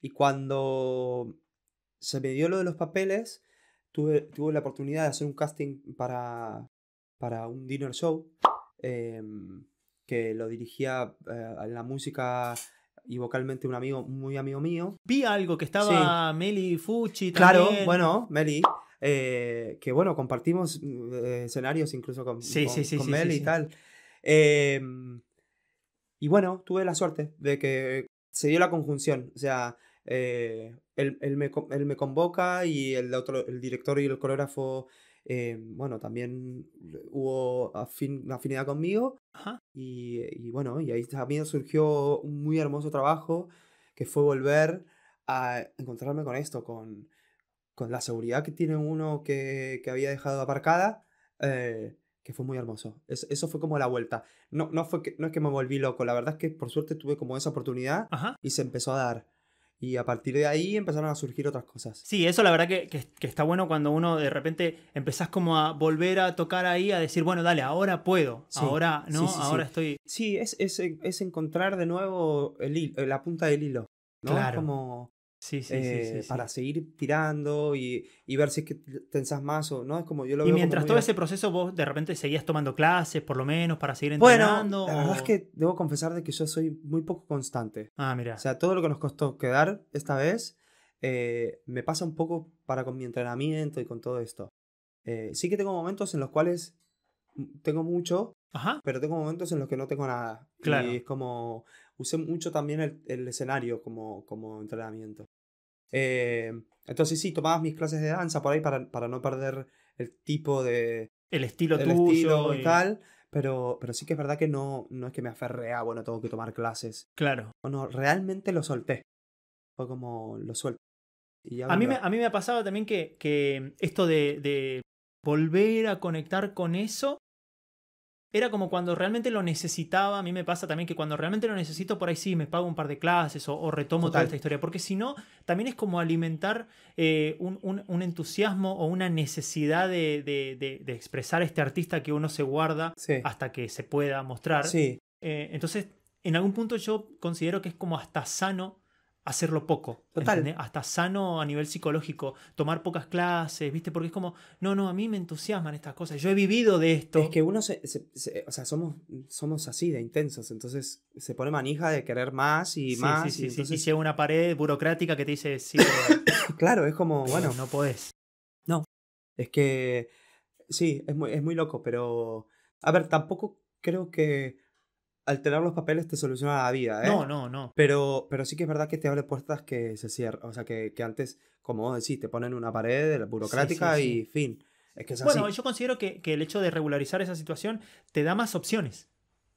y cuando se me dio lo de los papeles, tuve, tuve la oportunidad de hacer un casting para, para un dinner show eh, que lo dirigía eh, en la música y vocalmente un amigo, muy amigo mío. Vi algo que estaba Meli Fucci Claro, también. bueno, Meli, eh, que bueno, compartimos eh, escenarios incluso con, Sí, con, sí, sí, con sí, Meli sí, y sí. tal. Eh, y bueno, tuve la suerte de que se dio la conjunción. O sea, eh, él, él me, él me convoca y el, otro, el director y el coreógrafo, eh, bueno, también hubo afin- una afinidad conmigo. Ajá. Y, y bueno, y ahí también surgió un muy hermoso trabajo que fue volver a encontrarme con esto, con, con la seguridad que tiene uno que, que había dejado aparcada, eh, que fue muy hermoso. Es- eso fue como la vuelta. No, no, fue que, no es que me volví loco, la verdad es que por suerte tuve como esa oportunidad Ajá. y se empezó a dar. Y a partir de ahí empezaron a surgir otras cosas. Sí, eso la verdad que, que- que está bueno cuando uno de repente empezás como a volver a tocar ahí, a decir, bueno, dale, ahora puedo, Sí, ahora no, sí, sí, ahora estoy... Sí, es, es, es encontrar de nuevo el hilo- la punta del hilo. ¿no? Claro. Como Sí, sí, sí, eh, sí, sí. para seguir tirando y, y ver si es que tensás más o no. Es como yo lo Y veo mientras todo ese proceso vos de repente seguías tomando clases, por lo menos, para seguir Bueno, entrenando. la verdad es que debo confesar de que yo soy muy poco constante. Ah, mira. O sea, todo lo que nos costó quedar esta vez eh, me pasa un poco para con mi entrenamiento y con todo esto. Eh, sí que tengo momentos en los cuales tengo mucho, Ajá. pero tengo momentos en los que no tengo nada. Claro. Y es como, usé mucho también el, el escenario como, como entrenamiento. Eh, entonces sí, tomaba mis clases de danza por ahí para, para no perder el tipo de, El estilo el tuyo. estilo y- tal. Pero, pero sí que es verdad que no, no es que me aferré a, bueno, tengo que tomar clases. Claro. No, no, realmente lo solté. Fue como, lo suelto. Y A mí, me, a mí me ha pasado también que, que esto de, de volver a conectar con eso era como cuando realmente lo necesitaba. A mí me pasa también que cuando realmente lo necesito, por ahí sí me pago un par de clases o, o retomo toda esta historia. Porque si no, también es como alimentar eh, un, un- un entusiasmo o una necesidad de, de- de- de expresar este artista que uno se guarda Sí, hasta que se pueda mostrar. sí, Eh, entonces, en algún punto yo considero que es como hasta sano hacerlo poco. Total. ¿entendés? Hasta sano a nivel psicológico, tomar pocas clases, ¿viste? Porque es como, no, no, a mí me entusiasman estas cosas. Yo he vivido de esto. Es que uno se, se- se- o sea, somos, somos así de intensos, entonces se pone manija de querer más y Sí, más. sí, sí, y entonces, llega una pared burocrática que te dice, sí, pero (coughs) claro, es como, bueno, no podés. es que sí, es muy, es muy loco, pero a ver, tampoco creo que alterar los papeles te soluciona la vida, ¿eh? No, no, no. Pero, pero sí que es verdad que te abre puertas que se cierran, o sea, que, que antes, como vos decís, te ponen una pared burocrática sí, sí. y fin. Es que es Bueno, así. yo considero que, que el hecho de regularizar esa situación te da más opciones.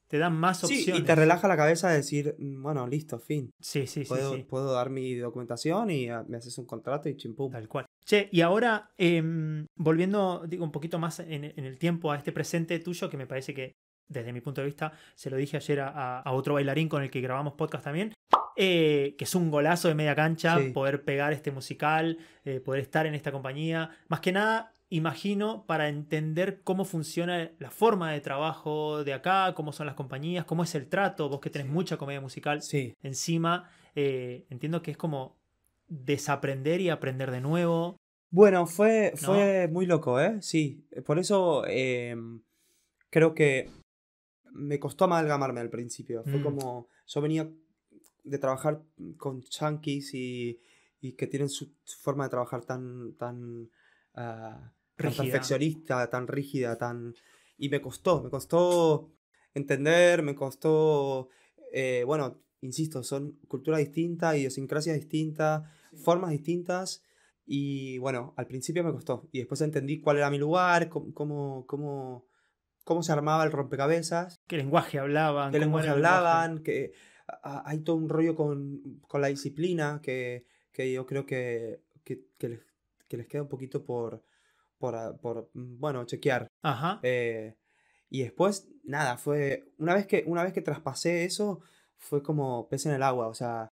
Te da más Sí, opciones. y te relaja la cabeza de decir, mm, bueno, listo, fin. Sí, sí, sí, puedo, sí. puedo dar mi documentación y ah, me haces un contrato y chimpum. Tal cual. Che, y ahora, em, volviendo, digo, un poquito más en, en el tiempo a este presente tuyo, que me parece que, desde mi punto de vista, se lo dije ayer a, otro bailarín con el que grabamos podcast también, eh, que es un golazo de media cancha Sí. poder pegar este musical, eh, poder estar en esta compañía. Más que nada, imagino, para entender cómo funciona la forma de trabajo de acá, cómo son las compañías, cómo es el trato, vos que tenés mucha comedia musical Sí, encima, eh, entiendo que es como desaprender y aprender de nuevo. Bueno, fue, ¿No? fue muy loco, ¿eh? Sí, por eso creo que me costó amalgamarme al principio. Fue Mm. como, yo venía de trabajar con chunkies y, y que tienen su, forma de trabajar tan, tan, ah, tan Rígida. perfeccionista, tan rígida, tan... Y me costó, me costó entender, me costó... eh, bueno, insisto, son culturas distintas, idiosincrasias distintas, formas distintas. Y bueno, al principio me costó. Y después entendí cuál era mi lugar, cómo, cómo, cómo, cómo se armaba el rompecabezas, ¿Qué lenguaje hablaban? qué ¿Cómo lenguaje hablaban, que a- hay todo un rollo con, con la disciplina que, que yo creo que, que, que les, que les queda un poquito por, por, mm, bueno, chequear. Ajá. Eh, y después, nada, fue. Una vez que, una vez que traspasé eso, fue como pez en el agua. O sea,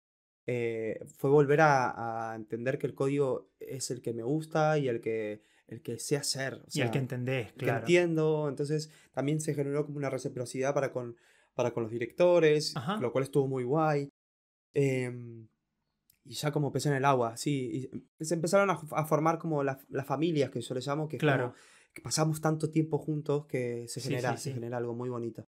eh, fue volver a, a entender que el código es el que me gusta y el que, el que sé hacer. O y el que entendés, que claro. entiendo. Entonces, también se generó como una reciprocidad para con, para con los directores, Ajá. lo cual estuvo muy guay. Em, y ya como pez en el agua, sí. Y se empezaron a, a formar como las, las familias que yo les llamo, que Claro. como que pasamos tanto tiempo juntos que se genera, sí, se sí. genera algo muy bonito.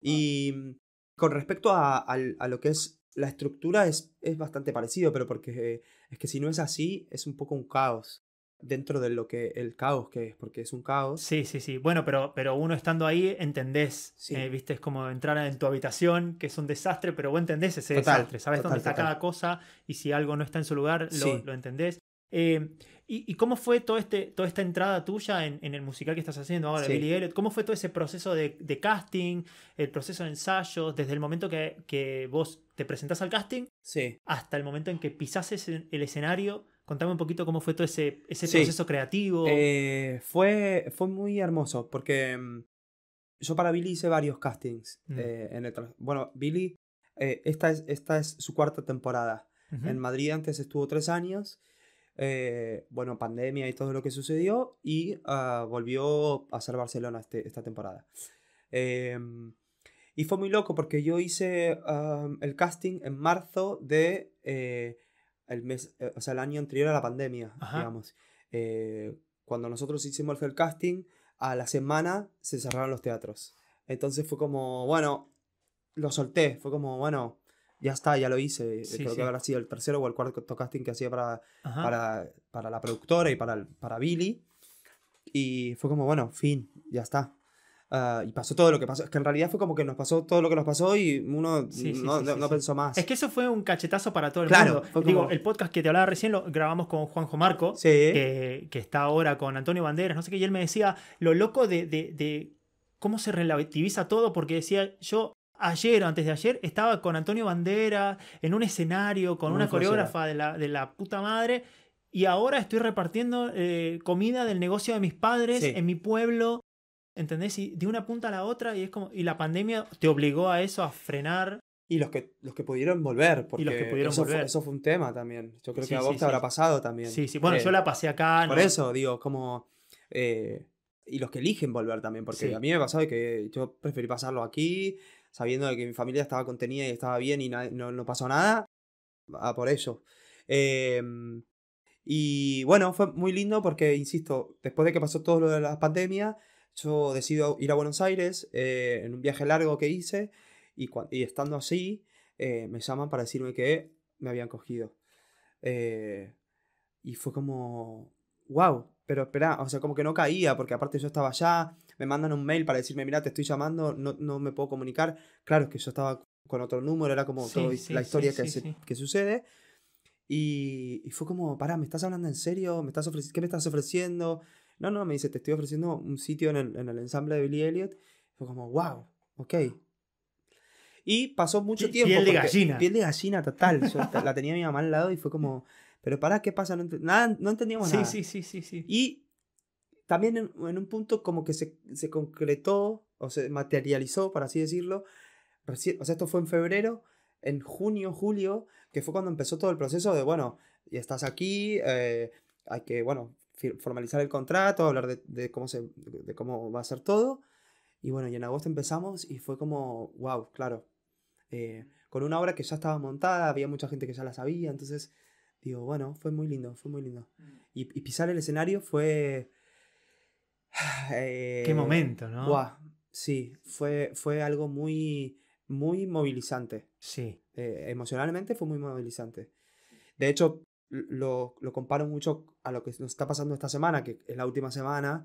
Y mm, con respecto a, al- a lo que es la estructura es, es bastante parecido, pero porque eh, es que si no es así, es un poco un caos dentro de lo que el caos que es, porque es un caos. Sí, sí, sí. Bueno, pero, pero uno estando ahí entendés, Sí. eh, viste, es como entrar en tu habitación, que es un desastre, pero vos entendés ese Total, desastre, sabes dónde está total. cada cosa y si algo no está en su lugar, lo, Sí. lo entendés. Eh, y, y cómo fue todo este, toda esta entrada tuya en, en el musical que estás haciendo ahora, Sí. Billy Elliot? ¿Cómo fue todo ese proceso de, de casting, el proceso de ensayos, desde el momento que, que vos te presentás al casting Sí. hasta el momento en que pisás ese- el escenario? Contame un poquito cómo fue todo ese, ese Sí. proceso creativo. Eh, fue, fue muy hermoso porque mm, yo para Billy hice varios castings. Mm. eh, en el bueno, Billy, eh, esta, es, esta es su cuarta temporada. En Madrid antes estuvo tres años. eh, bueno, pandemia y todo lo que sucedió. Y ah, volvió a ser Barcelona este- esta temporada. Em, y fue muy loco porque yo hice am, el casting en marzo de eh, el mes, eh, o sea, el año anterior a la pandemia, Ajá. digamos. Eh, cuando nosotros hicimos el casting, a la semana se cerraron los teatros. Entonces fue como, bueno, lo solté. Fue como, bueno, ya está, ya lo hice. Sí, Creo sí. que habrá sido el tercero o el cuarto casting que hacía para, para, para la productora y para, el- para Billy. Y fue como, bueno, fin, ya está. Ah, y pasó todo lo que pasó. Es que en realidad fue como que nos pasó todo lo que nos pasó y uno Sí, sí, no, sí, no- pensó más. Es que eso fue un cachetazo para todo el Claro, mundo. fue Digo, como- el podcast que te hablaba recién lo grabamos con Juanjo Marco, que, que está ahora con Antonio Banderas, no sé qué, y él me decía lo loco de, de- de cómo se relativiza todo, porque decía, yo ayer o antes de ayer estaba con Antonio Banderas en un escenario, con Una coreógrafa de la, de la puta madre, y ahora estoy repartiendo eh, comida del negocio de mis padres Sí. en mi pueblo. ¿Entendés? Y de una punta a la otra, y es como. Y la pandemia te obligó a eso, a frenar. Y los que, los que pudieron volver. Porque los que pudieron eso, volver. Fue, eso fue un tema también. Yo creo Sí, que a sí, vos sí. te habrá pasado también. Sí, sí. Bueno, Eh, yo la pasé acá. Por ¿no? eso, digo, como... eh, y los que eligen volver también, porque Sí. a mí me pasó de que yo preferí pasarlo aquí, sabiendo de que mi familia estaba contenida y estaba bien y no, no pasó nada, a por ello. Eh, y bueno, fue muy lindo porque, insisto, después de que pasó todo lo de la pandemia, yo decido ir a Buenos Aires eh, en un viaje largo que hice y, y estando así, eh, me llaman para decirme que me habían cogido. Eh, y fue como, wow, pero espera, o sea, como que no caía, porque aparte yo estaba allá, me mandan un mail para decirme, mira, te estoy llamando, no, no me puedo comunicar. Claro, es que yo estaba con otro número, era como Sí, todo sí, la historia sí, que, se- que sucede. Y, y fue como, pará, ¿me estás hablando en serio? ¿Me estás ¿Qué me estás ofreciendo? No, no, me dice, te estoy ofreciendo un sitio en el, en el ensamble de Billy Elliot. Fue como, wow, ok. Y pasó mucho tiempo. piel de gallina. Piel de gallina total. Yo (laughs) la tenía mi mamá al lado y fue como, pero pará, ¿qué pasa? No, ent- nada, no entendíamos Sí, nada. sí, sí, sí, sí. Y también en, en un punto como que se, se concretó o se materializó, por así decirlo. recién- o sea, esto fue en febrero, en junio, julio, que fue cuando empezó todo el proceso de, bueno, ya estás aquí, eh, hay que, bueno, formalizar el contrato, hablar de, de cómo se, de cómo va a ser todo. Y bueno, y en agosto empezamos y fue como, wow, claro. eh, con una obra que ya estaba montada, había mucha gente que ya la sabía, entonces digo, bueno, fue muy lindo, fue muy lindo. Y, y pisar el escenario fue... (sighs) eh, Qué momento, ¿no? Buah, sí, fue, fue algo muy, muy movilizante. Sí. Eh, emocionalmente fue muy movilizante. De hecho, lo, lo comparo mucho a lo que nos está pasando esta semana, que es la última semana,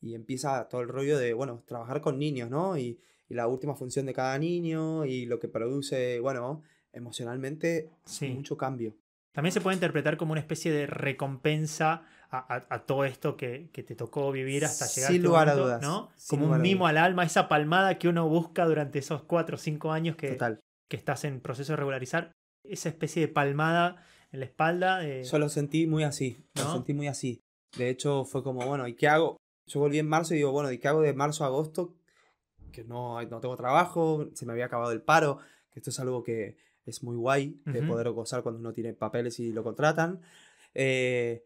y empieza todo el rollo de, bueno, trabajar con niños, ¿no? Y, y la última función de cada niño y lo que produce, bueno, emocionalmente, Sí. mucho cambio. También se puede interpretar como una especie de recompensa a, a- a todo esto que, que te tocó vivir hasta llegar a Sin este lugar a momento, dudas, ¿no? sin Como lugar un mimo al alma, esa palmada que uno busca durante esos cuatro o cinco años que, Total. que estás en proceso de regularizar. Esa especie de palmada en la espalda. de- Yo lo sentí muy así, lo sentí muy así. De hecho, fue como, bueno, ¿y qué hago? Yo volví en marzo y digo, bueno, ¿y qué hago de marzo a agosto? Que no, no tengo trabajo, se me había acabado el paro, que esto es algo que es muy guay de poder gozar cuando uno tiene papeles y lo contratan. Eh,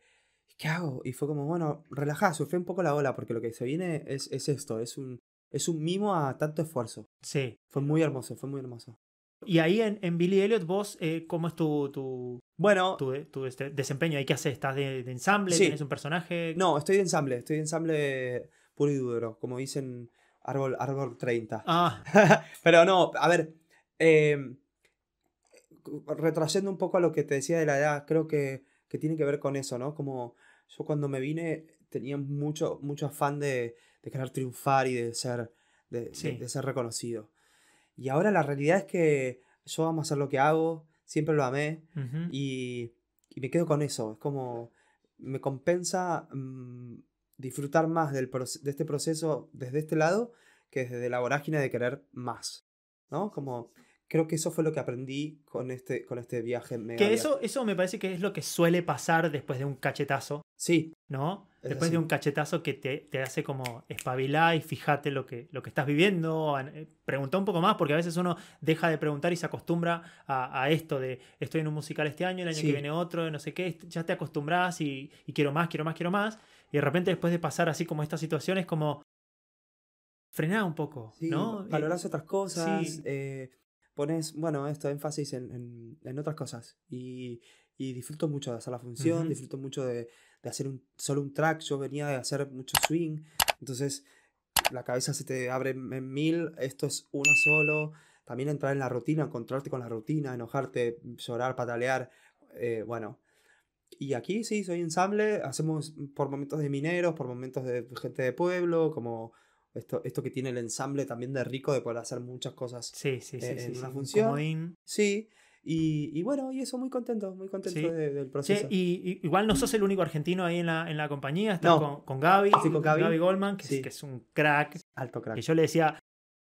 ¿Qué hago? Y fue como, bueno, relajá, surfé un poco la ola, porque lo que se viene es, es esto, es un, es un mimo a tanto esfuerzo. Sí. Fue muy hermoso, fue muy hermoso. Y ahí en, en Billy Elliot, vos, eh, ¿cómo es tu, tu, Bueno, tu, tu, este, desempeño? ¿Ahí qué haces? ¿Estás de, de ensamble? Sí. ¿Tienes un personaje? no, estoy de ensamble, estoy de ensamble puro y duro, como dicen árbol, árbol 30. Ah, (laughs) Pero no, a ver, eh, retrayendo un poco a lo que te decía de la edad, creo que, que tiene que ver con eso, ¿no? Como yo cuando me vine tenía mucho, mucho afán de, de querer triunfar y de ser, de, de- Sí. de ser reconocido. Y ahora la realidad es que yo amo hacer lo que hago, siempre lo amé y, y me quedo con eso. Es como me compensa mm, disfrutar más del de este proceso desde este lado que desde la vorágine de querer más. ¿No? Como creo que eso fue lo que aprendí con este, con este viaje. mega Que viaje. eso, eso me parece que es lo que suele pasar después de un cachetazo, Sí, ¿no? Es Después de un cachetazo que te, te hace como espabilar y fíjate lo que, lo que estás viviendo. eh, Pregunta un poco más, porque a veces uno deja de preguntar y se acostumbra a, a esto de estoy en un musical este año, el año Sí. que viene otro, no sé qué, ya te acostumbras y, y quiero más, quiero más, quiero más. Y de repente después de pasar así como esta situación es como frenar un poco, sí. ¿no? Valorás otras cosas. sí. eh, pones, bueno, esto, énfasis en, en- en otras cosas. Y, y disfruto mucho de hacer la función, disfruto mucho de, de hacer un, solo un track. Yo venía de hacer mucho swing. Entonces la cabeza se te abre en mil. Esto es uno solo. También entrar en la rutina, encontrarte con la rutina, enojarte, llorar, patalear. eh, bueno. Y aquí sí, soy ensamble. Hacemos por momentos de mineros, por momentos de gente de pueblo, como esto, esto que tiene el ensamble también de rico de poder hacer muchas cosas. Sí, sí, sí. eh, sí, en sí, una un función. comodín. Sí. Y, y bueno, y eso muy contento, muy contento Sí. de- del proceso. y, y- igual no sos el único argentino ahí en la, en la compañía, estás No. con, con Gaby, Estoy con Gaby. Goldman, que, Sí. es, que es un crack. Alto crack. Que yo le decía,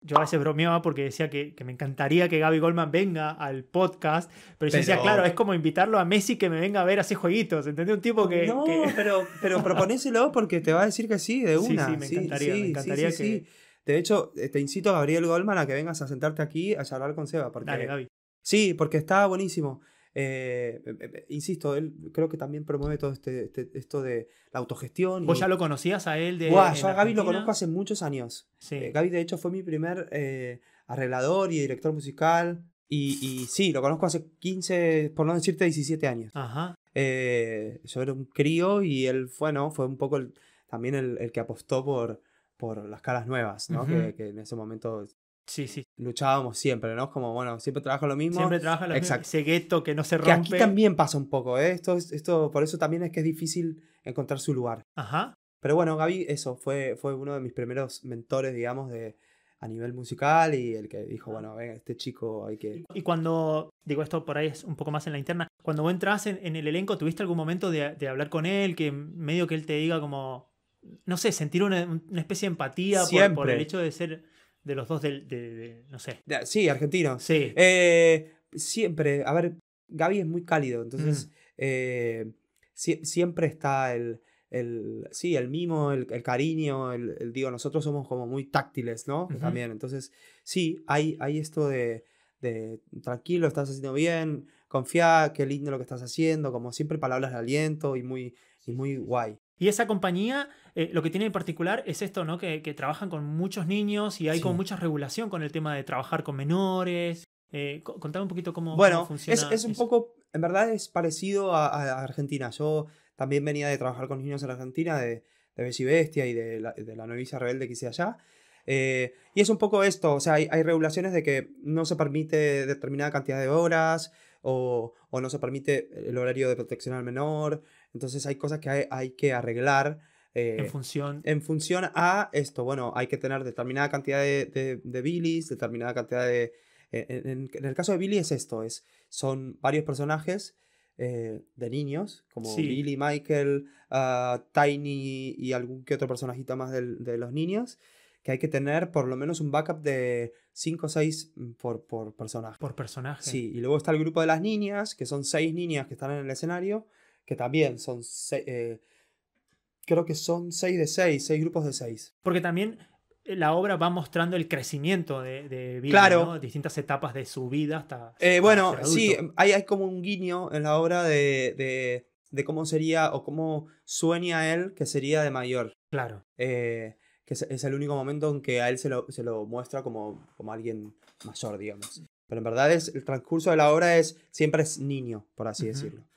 yo a veces bromeaba porque decía que, que me encantaría que Gaby Goldman venga al podcast, pero yo decía, claro, es como invitarlo a Messi que me venga a ver hacer jueguitos, ¿entendés? Un tipo que... no, que- (laughs) pero, pero proponéselo porque te va a decir que sí, de Sí, una. sí, me encantaría, me encantaría que- De hecho, te incito a Gabriel Goldman a que vengas a sentarte aquí a charlar con Seba. Porque, Dale, Gaby. Sí, porque está buenísimo. Eh, eh, eh, insisto, él creo que también promueve todo este, este- esto de la autogestión. ¿Vos y- ya lo conocías a él de... Buah, yo a Gaby lo conozco hace muchos años. Sí. Eh, Gaby, de hecho, fue mi primer eh, arreglador y director musical. Y, y sí, lo conozco hace 15, por no decirte 17 años. Ajá. Yo era un crío y él fue, ¿no? Fue un poco el- también el, el que apostó por, por las caras nuevas, ¿no? Que en ese momento Sí, sí. luchábamos siempre, ¿no? Como, bueno, siempre trabajo lo mismo. Siempre trabaja la Exacto. ese gueto que no se Que rompe. aquí también pasa un poco, ¿eh? Esto, es- esto, por eso también es que es difícil encontrar su lugar. Ajá. Pero bueno, Gaby, eso, fue, fue uno de mis primeros mentores, digamos, de, a nivel musical y el que dijo, bueno, venga, este chico hay que... Y cuando, digo esto por ahí es un poco más en la interna, cuando vos entras en, en el elenco, ¿tuviste algún momento de, de hablar con él, que medio que él te diga como, no sé, sentir una, una especie de empatía por, por el hecho de ser de los dos del, de, de- no sé. Sí, argentinos. Sí, Eh, siempre, a ver, Gaby es muy cálido, entonces Mm. eh, sie- siempre está el, el, sí, el mimo, el, el cariño, el, el- digo, nosotros somos como muy táctiles, ¿no? También, entonces, sí, hay, hay esto de, de tranquilo, estás haciendo bien, confía, qué lindo lo que estás haciendo, como siempre palabras de aliento y muy, y muy guay. Y esa compañía, eh, lo que tiene en particular es esto, ¿no? Que, que trabajan con muchos niños y hay Sí. como mucha regulación con el tema de trabajar con menores. Eh, co- contame un poquito cómo, Bueno, cómo es, funciona. es un eso. poco, en verdad es parecido a, a Argentina. Yo también venía de trabajar con niños en Argentina, de, de Bessie Bestia y de la, de la novicia rebelde que hice allá. Eh, y es un poco esto, o sea, hay, hay regulaciones de que no se permite determinada cantidad de horas, o, o no se permite el horario de protección al menor. Entonces hay cosas que hay, hay que arreglar. eh, En función. en función a esto, bueno, hay que tener determinada cantidad de, de, de bilis, determinada cantidad de... En, en- en el caso de Billy es esto, es, son varios personajes eh, de niños, como Sí. Billy, Michael, ah, Tiny y algún que otro personajito más del- de los niños, que hay que tener por lo menos un backup de 5 o 6 por, por personaje. Por personaje. Sí, y luego está el grupo de las niñas, que son seis niñas que están en el escenario, que también son eh, creo que son seis de seis, seis grupos de seis. Porque también eh, la obra va mostrando el crecimiento de, de Claro. ¿no? Distintas etapas de su vida hasta. Eh, hasta bueno, sí, hay, hay como un guiño en la obra de, de, de cómo sería o cómo sueña él que sería de mayor. Claro. Eh, que es, es el único momento en que a él se lo, se lo muestra como, como alguien mayor, digamos. Pero en verdad es, el transcurso de la obra es siempre es niño, por así decirlo.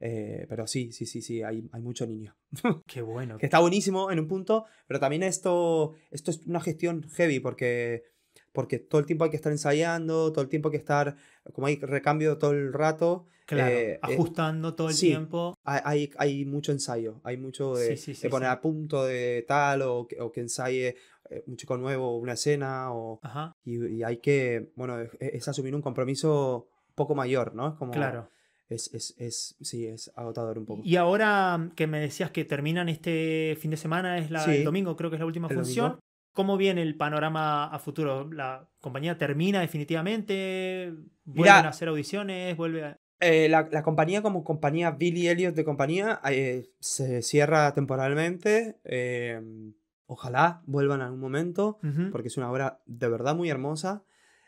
Eh, pero sí, sí, sí, sí, hay, hay mucho niño. (laughs) Qué bueno. que está buenísimo en un punto, pero también esto, esto es una gestión heavy porque, porque todo el tiempo hay que estar ensayando, todo el tiempo hay que estar, como hay recambio todo el rato, Claro. eh, eh, ajustando todo el sí. tiempo. hay, hay, mucho ensayo, hay mucho de, Sí, sí, de poner a punto de tal o que, o que ensaye eh, un chico nuevo una escena o, Ajá. y, y hay que, bueno, es, es asumir un compromiso poco mayor, ¿no? Es como, Claro. Es, es, es, sí, es agotador un poco. Y ahora que me decías que terminan este fin de semana, es la, Sí. el domingo, creo que es la última función. domingo. ¿Cómo viene el panorama a futuro? ¿La compañía termina definitivamente? ¿Vuelven Mirá. a hacer audiciones? ¿Vuelve a... Eh, la, la compañía como compañía Billy Elliot de compañía eh, se cierra temporalmente. eh, ojalá vuelvan en algún momento, porque es una obra de verdad muy hermosa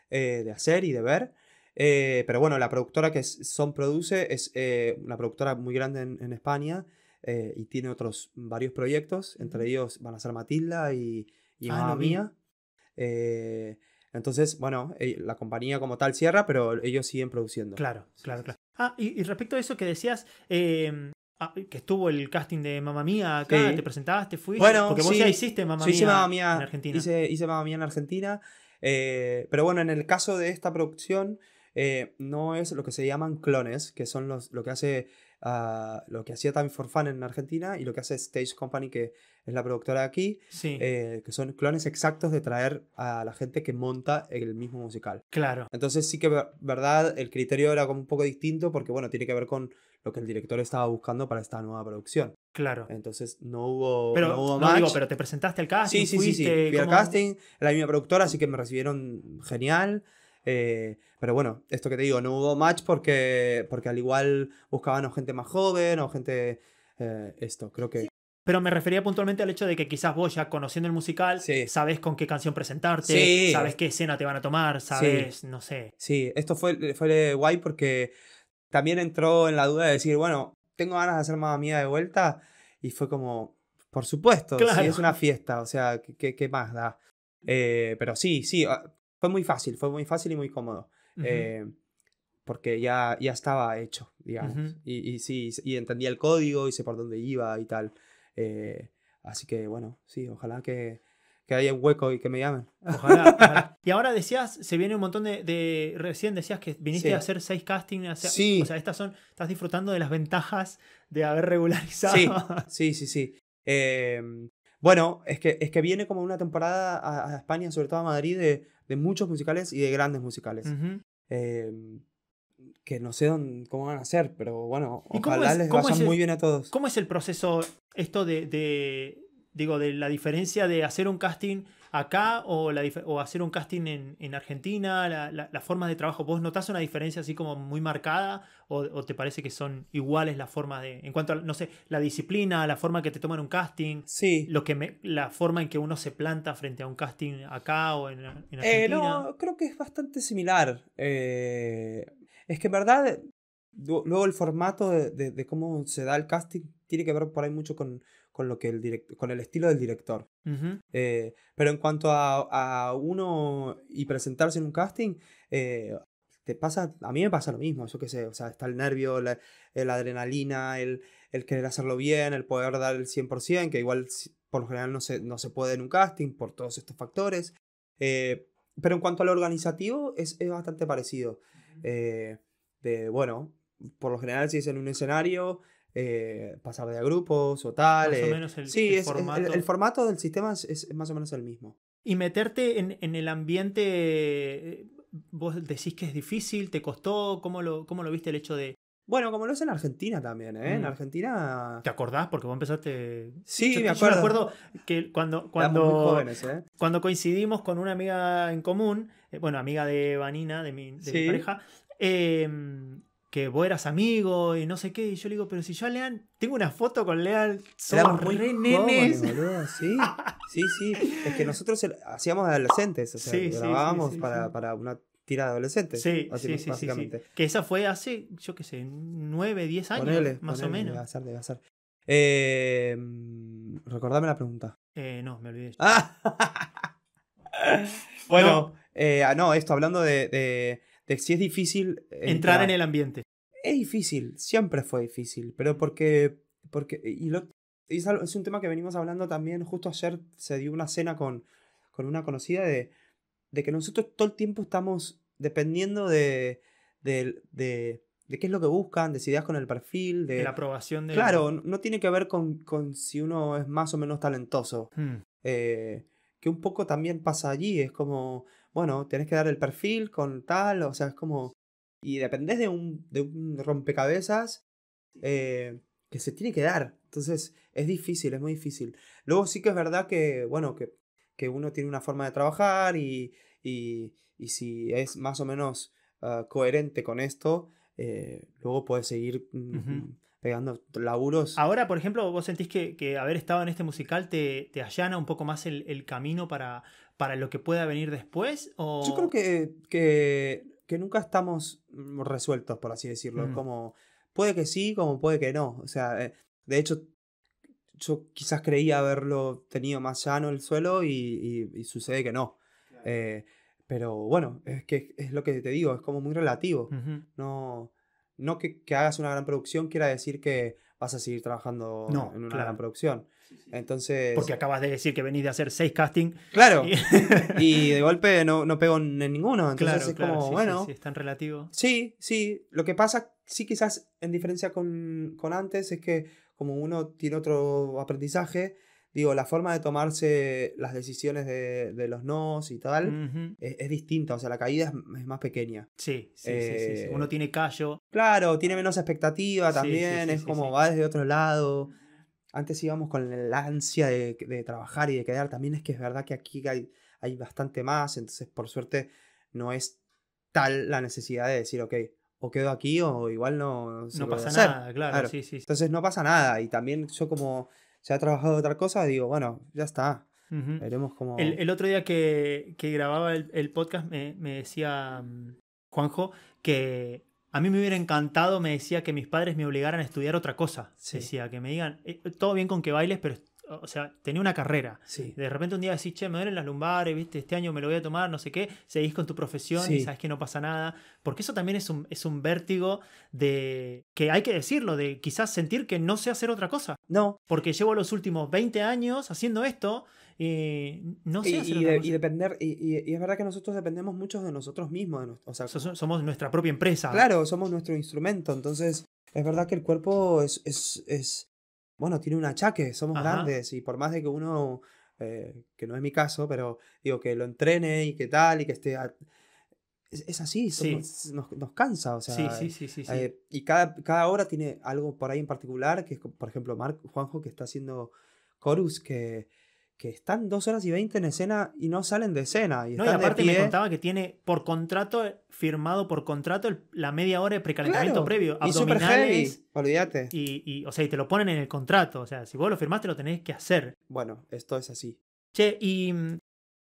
de hacer y de ver. Eh, pero bueno, la productora que es- Son produce es eh, una productora muy grande en, en España eh, y tiene otros varios proyectos. Entre ellos van a ser Matilda y, y Ah. Mía. Eh, entonces, bueno, la compañía como tal cierra, pero ellos siguen produciendo. Claro, claro, claro. Ah, y, y respecto a eso que decías, eh, ah, que estuvo el casting de Mamma Mía acá, Sí. te presentaste, fuiste. Bueno, porque vos sí. ya hiciste Mamma Mía, hice Mamma Mía en Argentina. Hice, hice Mamma Mía en Argentina. eh, pero bueno, en el caso de esta producción, eh, no es lo que se llaman clones, que son los, lo que hace ah, lo que hacía Time for Fun en Argentina y lo que hace Stage Company, que es la productora de aquí, Sí, eh, que son clones exactos de traer a la gente que monta el mismo musical. claro. Entonces sí que, ver- verdad, el criterio era como un poco distinto porque, bueno, tiene que ver con lo que el director estaba buscando para esta nueva producción. Claro. Entonces no hubo, Pero, no hubo no, digo, pero te presentaste al casting, Sí, sí, sí, sí. fuiste, Fui al casting, la misma productora, así que me recibieron genial. Eh, pero bueno, esto que te digo, no hubo match porque, porque al igual buscaban o gente más joven o gente... eh, esto, creo que... Pero me refería puntualmente al hecho de que quizás vos ya conociendo el musical, Sí. sabes con qué canción presentarte, Sí. sabes qué escena te van a tomar, sabes, no sé. Sí, esto fue, fue guay porque también entró en la duda de decir, bueno, tengo ganas de hacer Mamma Mía de vuelta. Y fue como, por supuesto, Claro. es una fiesta, o sea, ¿qué, qué- qué más da? Eh, pero sí, sí, ah, fue muy fácil, fue muy fácil y muy cómodo. Ujú. eh, porque ya, ya estaba hecho, digamos. Ujú. y, y sí, y entendía el código y sé por dónde iba y tal. eh, así que bueno, sí, ojalá que, que haya un hueco y que me llamen. Ojalá, (laughs) ojalá. Y ahora decías, se viene un montón de. de- recién decías que viniste Sí. a hacer seis castings. a hacer- Sí. O sea, estas son. Estás disfrutando de las ventajas de haber regularizado. Sí, sí, sí, sí. Eh, bueno, es que, es que viene como una temporada a, a España, sobre todo a Madrid, de, de muchos musicales y de grandes musicales. Eh, que no sé dónde, cómo van a ser, pero bueno, ¿Y cómo ojalá es- les vayan muy bien a todos. ¿Cómo es el proceso, esto de, de- digo, de la diferencia de hacer un casting acá o, la, dif- o hacer un casting en, en Argentina? La, la, la forma de trabajo, ¿vos notás una diferencia así como muy marcada o, o te parece que son iguales las formas de, en cuanto a, no sé, la disciplina, la forma que te toman un casting? Sí. Lo que me- la forma en que uno se planta frente a un casting acá o en, en Argentina. Eh, no, creo que es bastante similar. Eh, es que en verdad, lu- luego el formato de, de- de cómo se da el casting tiene que ver por ahí mucho con, con lo que el direct- con el estilo del director. Ujú, Eh, pero en cuanto a, a uno y presentarse en un casting, eh, te pasa, a mí me pasa lo mismo, yo qué sé, o sea, está el nervio, la, la adrenalina, el, el querer hacerlo bien, el poder dar el 100%, que igual por lo general no se, no se puede en un casting por todos estos factores. Eh, pero en cuanto a lo organizativo, es, es bastante parecido. Eh, de, bueno, por lo general si es en un escenario, eh, pasar de a grupos o tal. Más o eh, menos el, sí, el es- el- formato. El, formato del sistema es, es más o menos el mismo. Y meterte en, en el ambiente, eh, vos decís que es difícil, te costó, ¿cómo lo, cómo lo viste el hecho de... Bueno, como lo es en Argentina también, ¿eh? En Mm. Argentina... ¿Te acordás? Porque vos empezaste... Sí, yo, me yo acuerdo. acuerdo que cuando, cuando, muy jóvenes, ¿eh? cuando coincidimos con una amiga en común, eh, bueno, amiga de Vanina, de mi, de mi pareja, eh, que vos eras amigo y no sé qué, y yo le digo, pero si yo a Lean, tengo una foto con Lean, somos muy re jóvenes, nenes. (laughs) boludo, Sí, sí, sí. Es que nosotros hacíamos adolescentes, o sea, Sí, sí, sí, grabábamos sí, para, para una tira de adolescentes. Sí, sí, sí, básicamente. Que esa fue hace, yo qué sé, 9, 10 años, Ponele, más o menos. Debe ser, debe. Eh, mm, recordame la pregunta. Eh, no, me olvidé. Ah. (laughs) (laughs) bueno, eh, ah, no, esto hablando de, de, de si es difícil Entrar en el ambiente. Es difícil, siempre fue difícil, pero porque. porque y lo- y es, un tema que venimos hablando también. Justo ayer se dio una cena con, con una conocida de, de que nosotros todo el tiempo estamos dependiendo de, de, de, de qué es lo que buscan, de si das con el perfil, de. la aprobación de. Claro, no no tiene que ver con, con si uno es más o menos talentoso. Hmm, Eh, que un poco también pasa allí, es como, bueno, tenés que dar el perfil con tal, o sea, es como, y dependés de un, de un rompecabezas eh, que se tiene que dar, entonces es difícil, es muy difícil. Luego sí que es verdad que, bueno, que, que uno tiene una forma de trabajar y, y, y si es más o menos ah, coherente con esto, eh, luego puedes seguir mm. Pegando laburos. Ahora, por ejemplo, ¿vos sentís que, que haber estado en este musical te, te allana un poco más el, el camino para, para lo que pueda venir después? O... Yo creo que, que, que nunca estamos resueltos, por así decirlo. Mm. Como, puede que sí, como puede que no. O sea, eh, de hecho, yo quizás creía haberlo tenido más llano el suelo y, y- y sucede que no. Eh, pero bueno, es que es lo que te digo, es como muy relativo. No, no que, que hagas una gran producción quiera decir que vas a seguir trabajando No, en una claro. gran producción. Entonces, Porque acabas de decir que venís de hacer seis castings. claro, y- (laughs) y de golpe no, no pego en ninguno. Entonces claro, es claro, como, sí, bueno, sí, es tan relativo. Sí, sí. Lo que pasa, sí, quizás en diferencia con, con antes, es que como uno tiene otro aprendizaje, digo, la forma de tomarse las decisiones de, de los nos y tal es, es distinta. O sea, la caída es, es más pequeña. Sí, sí, sí, sí, sí. Eh, Uno tiene callo. Claro, tiene menos expectativa también, es como va desde otro lado. Antes íbamos con el ansia de, de trabajar y de quedar. También es que es verdad que aquí hay, hay bastante más, entonces por suerte no es tal la necesidad de decir, ok, o quedo aquí o igual no, se No pasa nada, claro, Claro. sí. sí. Entonces no pasa nada. Y también yo como ya he trabajado de otra cosa, digo, bueno, ya está. Veremos cómo... El, el otro día que, que grababa el, el podcast me, me decía mm, Juanjo que a mí me hubiera encantado, me decía que mis padres me obligaran a estudiar otra cosa. Sí. Decía que me digan, "Eh, todo bien con que bailes, pero, o sea, tenía una carrera. Sí. De repente un día decís, che, me duelen las lumbares, viste, este año me lo voy a tomar, no sé qué, seguís con tu profesión y Sí. sabes que no pasa nada. Porque eso también es un, es un vértigo de, que hay que decirlo, de quizás sentir que no sé hacer otra cosa. No, Porque llevo los últimos 20 años haciendo esto y no sé y, hacer y otra de- cosa. y depender, y, y- y es verdad que nosotros dependemos mucho de nosotros mismos. de nos- o sea, So- Somos nuestra propia empresa. Claro, somos nuestro instrumento, entonces es verdad que el cuerpo es, es, es- bueno, tiene un achaque, somos Ajá. grandes y por más de que uno, eh, que no es mi caso, pero digo que lo entrene y que tal y que esté... a- es, es así, Sí. somos- nos, nos cansa, o sea... sí, sí, sí, sí. sí. eh, y cada, cada hora tiene algo por ahí en particular, que es, por ejemplo, Marc, Juanjo, que está haciendo chorus, que, que están dos horas y veinte en escena y no salen de escena. Y no, y aparte me contaba que tiene por contrato, firmado por contrato, el- la media hora de precalentamiento Claro, previo. Y super heavy, olvídate. Y, y, o sea, y te lo ponen en el contrato. O sea, si vos lo firmaste, lo tenés que hacer. Bueno, esto es así. Che, y mm,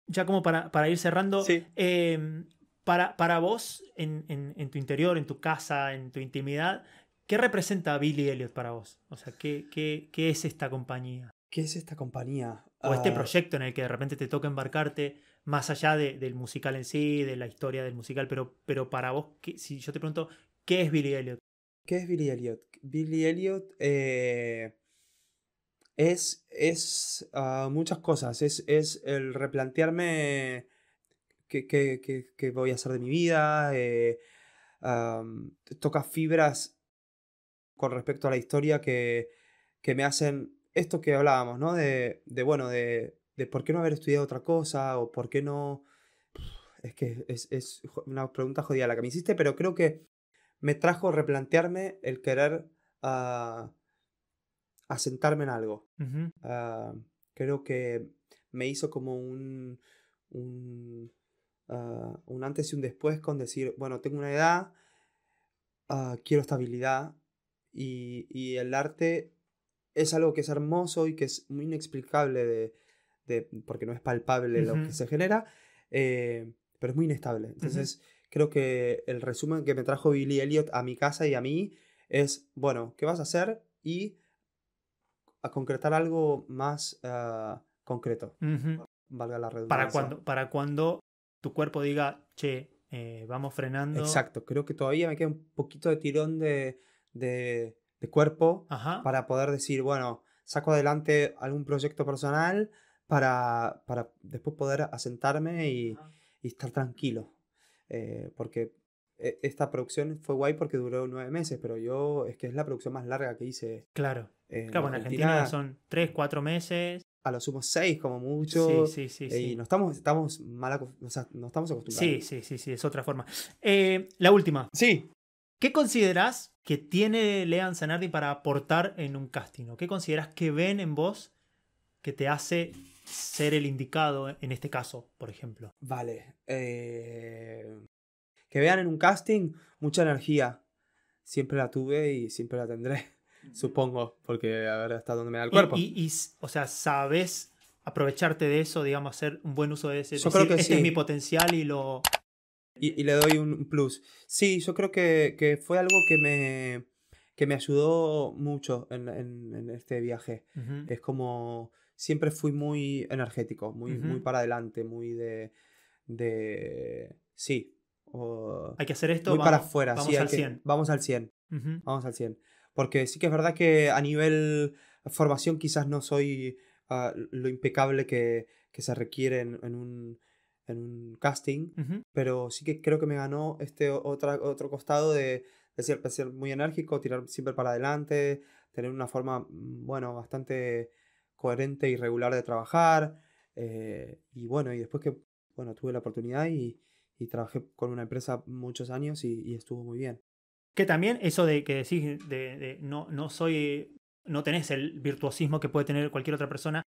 ya como para, para ir cerrando, Sí. eh, para, para vos, en, en- en tu interior, en tu casa, en tu intimidad, ¿qué representa Billy Elliot para vos? O sea, ¿qué, qué, qué es esta compañía? ¿Qué es esta compañía? O este Ah, proyecto en el que de repente te toca embarcarte más allá de- del musical en sí, de la historia del musical, pero, pero para vos, ¿qué- si yo te pregunto, ¿qué es Billy Elliot? ¿Qué es Billy Elliot? Billy Elliot eh, es, es ah, muchas cosas. Es, es el replantearme qué, qué- qué- qué voy a hacer de mi vida. eh, toca fibras con respecto a la historia que, que me hacen esto que hablábamos, ¿no? De, de, bueno, de, de por qué no haber estudiado otra cosa o por qué no... Es que es, es una pregunta jodida la que me hiciste, pero creo que me trajo replantearme el querer ah, asentarme en algo. Ah, creo que me hizo como un, un, ah, un antes y un después con decir, bueno, tengo una edad, ah, quiero estabilidad y, y el arte es algo que es hermoso y que es muy inexplicable de, de- porque no es palpable lo que se genera, eh, pero es muy inestable. Entonces, creo que el resumen que me trajo Billy Elliot a mi casa y a mí es, bueno, ¿qué vas a hacer? Y a concretar algo más ah, concreto, valga la redundancia. Para cuando, para cuando tu cuerpo diga, che, eh, vamos frenando. Exacto, creo que todavía me queda un poquito de tirón de, de, de cuerpo Ajá. para poder decir, bueno, saco adelante algún proyecto personal para, para después poder asentarme y, estar tranquilo. Eh, porque eh, esta producción fue guay porque duró nueve meses, pero yo es que es la producción más larga que hice. Claro. En Claro, en Argentina son 3, 4 meses. a lo sumo seis como mucho. Sí, sí, sí. eh, sí. Y no estamos, estamos mal o sea, no estamos acostumbrados. Sí, sí, sí, sí, es otra forma. Eh, la última. Sí. ¿Qué consideras que tiene Lean Zanardi para aportar en un casting? ¿O qué consideras que ven en vos que te hace ser el indicado en este caso, por ejemplo? Vale. eh, que vean en un casting mucha energía. Siempre la tuve y siempre la tendré, supongo, porque a ver hasta dónde me da el cuerpo. Y, y, o sea, sabes aprovecharte de eso, digamos, hacer un buen uso de ese. Yo creo que este es mi potencial y lo. Y, y le doy un plus. Sí, yo creo que, que fue algo que me, que me ayudó mucho en, en- en este viaje. Es como siempre fui muy energético, muy, muy para adelante, muy de... de sí. o- Hay que hacer esto. muy vamos, para afuera, Vamos sí. al que- 100. vamos al 100. Ujú. Vamos al 100. Porque sí que es verdad que a nivel formación quizás no soy ah, lo impecable que, que se requiere en, en un, en un casting, Ujú. pero sí que creo que me ganó este otra, otro costado de, de ser, de ser muy enérgico, tirar siempre para adelante, tener una forma, mm, bueno, bastante coherente y regular de trabajar. eh, y bueno, y después que, bueno, tuve la oportunidad y, y trabajé con una empresa muchos años y, y estuvo muy bien. Que también eso de que decís, de, de no, no soy, no tenés el virtuosismo que puede tener cualquier otra persona,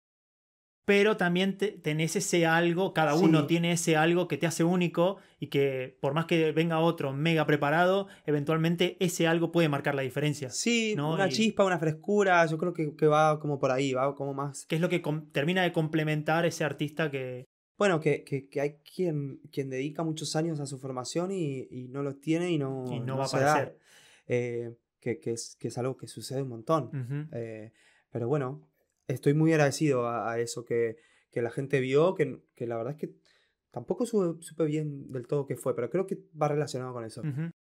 pero también te- tenés ese algo, cada uno Sí. tiene ese algo que te hace único y que por más que venga otro mega preparado, eventualmente ese algo puede marcar la diferencia. Sí, ¿no? una Y- chispa, una frescura, yo creo que, que va como por ahí, va como más... Que es lo que termina de complementar ese artista que... Bueno, que, que, que hay quien, quien dedica muchos años a su formación y, y no lo tiene y no, Y no va a aparecer. Eh, que, que es, que es algo que sucede un montón. Ujú. Eh, pero bueno, estoy muy agradecido a, a eso que, que la gente vio, que, que la verdad es que tampoco supe, supe bien del todo qué fue, pero creo que va relacionado con eso,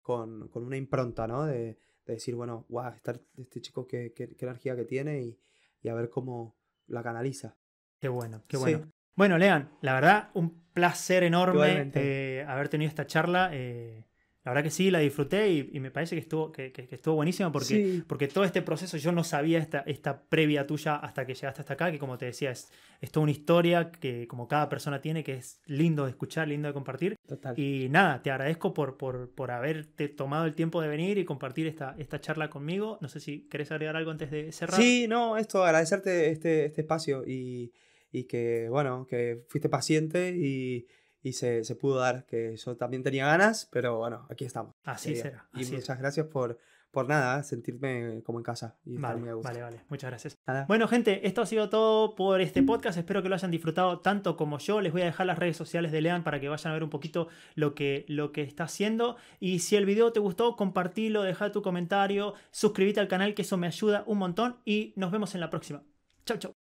con, con una impronta, ¿no? De, de decir, bueno, wow, estar, este chico qué, qué, qué energía que tiene y, y a ver cómo la canaliza. Qué bueno, qué Sí. bueno. Bueno, Lean, la verdad, un placer enorme eh, haber tenido esta charla. eh, la verdad que sí, la disfruté y, y me parece que estuvo, que, que- que estuvo buenísimo porque, Sí. porque todo este proceso yo no sabía esta, esta previa tuya hasta que llegaste hasta acá, que como te decía, es, es toda una historia que como cada persona tiene, que es lindo de escuchar, lindo de compartir. Total. Y nada, te agradezco por, por, por haberte tomado el tiempo de venir y compartir esta, esta charla conmigo. No sé si querés agregar algo antes de cerrar. Sí, no, esto, agradecerte este, este espacio y, y que, bueno, que fuiste paciente y, y se, se pudo dar, que yo también tenía ganas, pero bueno, aquí estamos. Así Quería. será. Y es. muchas gracias por, por nada, sentirme como en casa y Vale, muy a gusto. vale, vale. Muchas gracias. Nada. Bueno, gente, esto ha sido todo por este podcast. Espero que lo hayan disfrutado tanto como yo. Les voy a dejar las redes sociales de Lean para que vayan a ver un poquito lo que, lo que está haciendo. Y si el video te gustó, compartilo, deja tu comentario, suscríbete al canal, que eso me ayuda un montón. Y nos vemos en la próxima. Chau, chau.